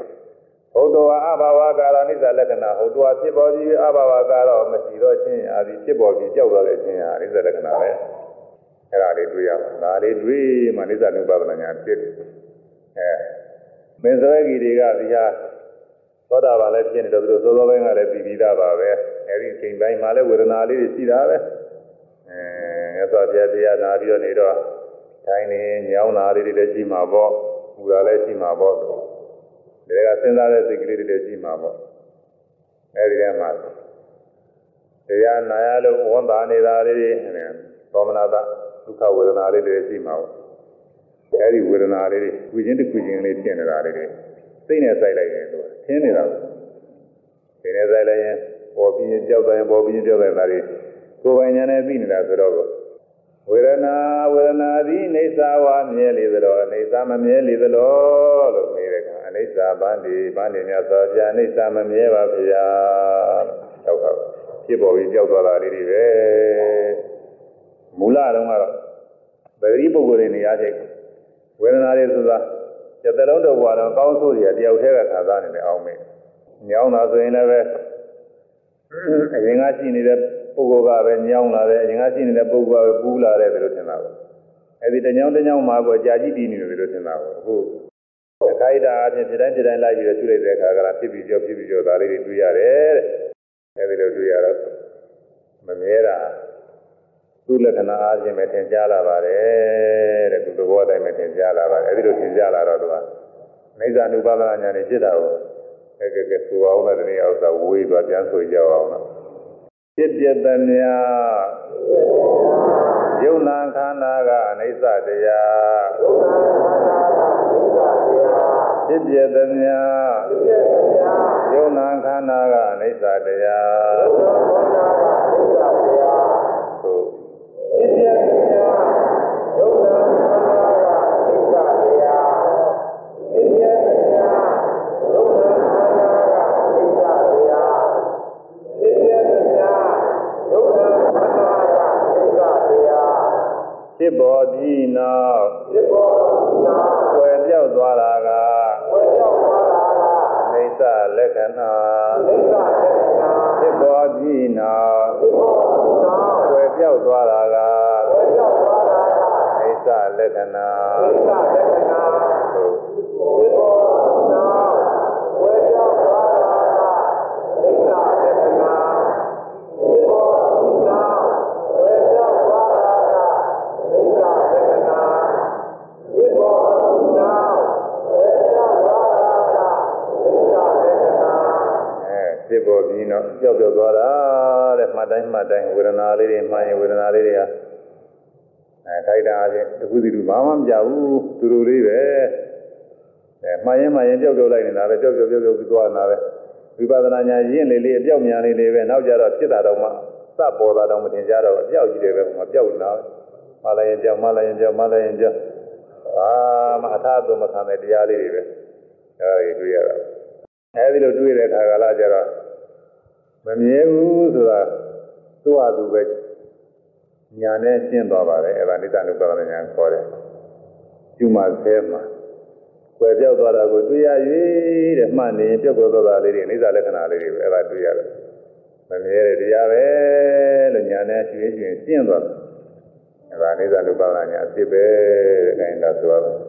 ဘုဒ္ဓဝါအဘာဝကာရနိစ္စလက္ခဏာဟောတောဖြစ်ပေါ်ပြီးအဘာဝကာရောမရှိတော့ခြင်းအာဒီဖြစ်ပေါ်ပြီးကြောက်သွားတဲ့ခြင်းဟာနိစ္စလက္ခဏာပဲအဲ့ဒါလေးတွေ့ရပါဒါလေးတွေ့မှနိစ္စနုပါဒနာညာဖြစ်တယ် အဲမင်းစွဲကြီးတွေကဒီဟာသောတာပန်လည်းဖြစ်နေတော့သူတို့သောသောပိုင်းကလည်းပြီးပြီးသားပါပဲအဲဒီအချိန်ပိုင်းမှာလည်းဝေဒနာလေးတွေရှိတာပဲအဲရသော်ပြတရားနာပြီးတော့နေတော့တိုင်းနေညောင်းတာလေးတွေလည်းရှိမှာပေါ့ပူတာလည်းရှိမှာပေါ့ဒါကစဉ်းစားတဲ့စိတ်ကလေးတွေလည်းရှိမှာပေါ့အဲဒီထဲမှာတရားနာရလို့ဝန်တာနေတာလေးတွေသောမနာတဒုက္ခဝေဒနာလေးတွေရှိမှာပေါ့ အဲဒီဝေဒနာလေးတွေဝိချင်းတစ်ခုချင်းလေးဖြစ်နေတာလေးတွေစိတ်နဲ့စိုက်လိုက်ရင်သူထင်းနေတာပေါ့စိတ်နဲ့စိုက်လိုက်ရင်ပေါ်ပြီးကြောက်တယ်ပေါ်ပြီးကြောက်တယ်ဒါတွေကိုယ်ပိုင်ဉာဏ်နဲ့သိနေတာဆိုတော့ဝေဒနာဝေဒနာသည်အိဋ္ဌာဝါမြဲလေသလိုအိဋ္ဌာမမြဲလေသလိုလို့မေးတဲ့အခါအိဋ္ဌာဗန္ဒီဗန္ဒီမြတ်စွာဘုရားအိဋ္ဌာမမြဲပါဗျာတော့တော့ဖြစ်ပေါ်ပြီးကြောက်သွားတာလေးတွေပဲမူလတုန်းကတော့ပဂရိပုဂ္ဂိုလ်တွေနေရာချင်း ဝေဒနာတွေဆိုတာစက်တလုံးတော့ဘွာတော့ကောင်းဆိုးတွေကတယောက်တည်းကခံစားနေတယ်အောင်မေညောင်းတာဆိုရင်လည်းပဲအရင်ကရှိနေတဲ့ပုဂ္ဂိုလ်ကပဲညောင်းလာတယ်အရင်ကရှိနေတဲ့ပုဂ္ဂိုလ်ကပဲပူးလာတယ်လို့ထင်တာပေါ့အဲဒီတညောင်းတညောင်းမှာကိုကြာကြည့်တည်နေတယ်လို့ထင်တာပေါ့အခုအခိုက်အတန့်အပြင်ဒီတိုင်းဒီတိုင်းလိုက်ပြီးတော့ကျွလိုက်တဲ့အခါကဖြစ်ပြီးကြောဖြစ်ပြီးကြောဒါလေးတွေတွေ့ရတယ်တဲ့အဲဒီလိုတွေ့ရတော့မမြဲတာ သူ့လက္ခဏာအားဖြင့်ပဲသင်ကြားလာပါတယ်တဲ့သူသဘောတိုင်းပဲသင်ကြားလာပါတယ်အဲဒီလိုသင်ကြားလာတော့သူကမိစ္ဆာနုပါဒနာညာနဲ့ဖြစ်တာကိုကဲကဲကဲဆိုအောင်လည်းဒီဥစ္စာဝေးသွားပြန်ဆိုကြအောင်လားဖြစ်ပြတမြာယုံနာခန္ဓာကအနိစ္စတရားဖြစ်ပြတမြာယုံနာခန္ဓာကအနိစ္စတရားသို့ ဖြစ်ပြတမြာယုံနာခန္ဓာကအနိစ္စတရားဖြစ်ပြတမြာယုံနာခန္ဓာကအနိစ္စတရားဖြစ်ပြတမြာယုံနာခန္ဓာကအနိစ္စတရားဖြစ်ပေါ်ပြီးနောက်ဖြစ်ပေါ်ပြီးနောက်ွယ်ပြောက်သွားတာကွယ်ပြောက်သွားတာကအိဋ္ဌလက္ခဏာအိဋ္ဌလက္ခဏာဖြစ်ပေါ်ပြီးနောက်ဖြစ်ပေါ်ပြီးနောက်ွယ်ပြောက်သွားတာကွ က္ခဏာအိဋ္ဌလက္ခဏာဖြစ်ပေါ်ပြီးနောက်ွယ်ပြောက်သွားတာကအိဋ္ဌလက္ခဏာဖြစ်ပေါ်ပြီးနောက်ွယ်ပြောက်သွားတာကအိဋ္ဌလက္ခဏာဖြစ်ပေါ်ပြီးနောက်ဝေဒနာဝါဒကအိဋ္ဌလက္ခဏာအဲဖြစ်ပေါ်ပြီးနောက်ကြောက်ကြောက်သွားတာတဲ့မှတ်တိုင်းမှတ်တိုင်းဝေဒနာလေးတွေမှန်ရင်ဝေဒနာလေးတွေကအဲ ခိုက်တာအချင်းတခုစီတူဘာမှမကြဘူးတူတူလေးပဲအဲမှန်ရင်မှန်ရင်ကြောက်ကြောက်လိုက်နေတာပဲကြောက်ကြောက်ကြောက်ကြောက်ပြီးသွားနေတာပဲဝိပဿနာညာရင့်လေလေးအပြောက်မြန်လေးလေးပဲနောက်ကြတော့ဖြစ်တာတော့မှစပေါ်တာတော့မတင်ကြတော့အပြောက်ကြီးတယ်ပဲမပြောက်နေတာမှလိုက်ရင်ကြောက်မှလိုက်ရင်ကြောက်မှလိုက်ရင်ကြောက်အာမအထာသူမခံတဲ့တရားလေးတွေပဲအဲဒီတွေ့ရတာအဲဒီလိုတွေ့တဲ့အခါကလာကြတော့မမြဲဘူးဆိုတာသူ့ဟာသူပဲ ညာနဲ့ရှင်းသွားပါတယ်အဲဒါနိစ္စနုပါဒညာခေါ်တယ်ကျူမဆဲမှာွယ်ပြောက်သွားတာကိုတွေ့ရ၍တဲ့မှတ်နေပြောက်သွားတာလေးတွေအိဋ္ဌလက္ခဏာလေးတွေပဲအဲဒါတွေ့ရတယ်မမြဲတဲ့တရားပဲလို့ညာနဲ့ရှင်းရှင်းရှင်းသွားတယ်အဲဒါအိဋ္ဌနုပါဒညာအစ်စ်ပဲတဲ့အဲဒါဆိုတော့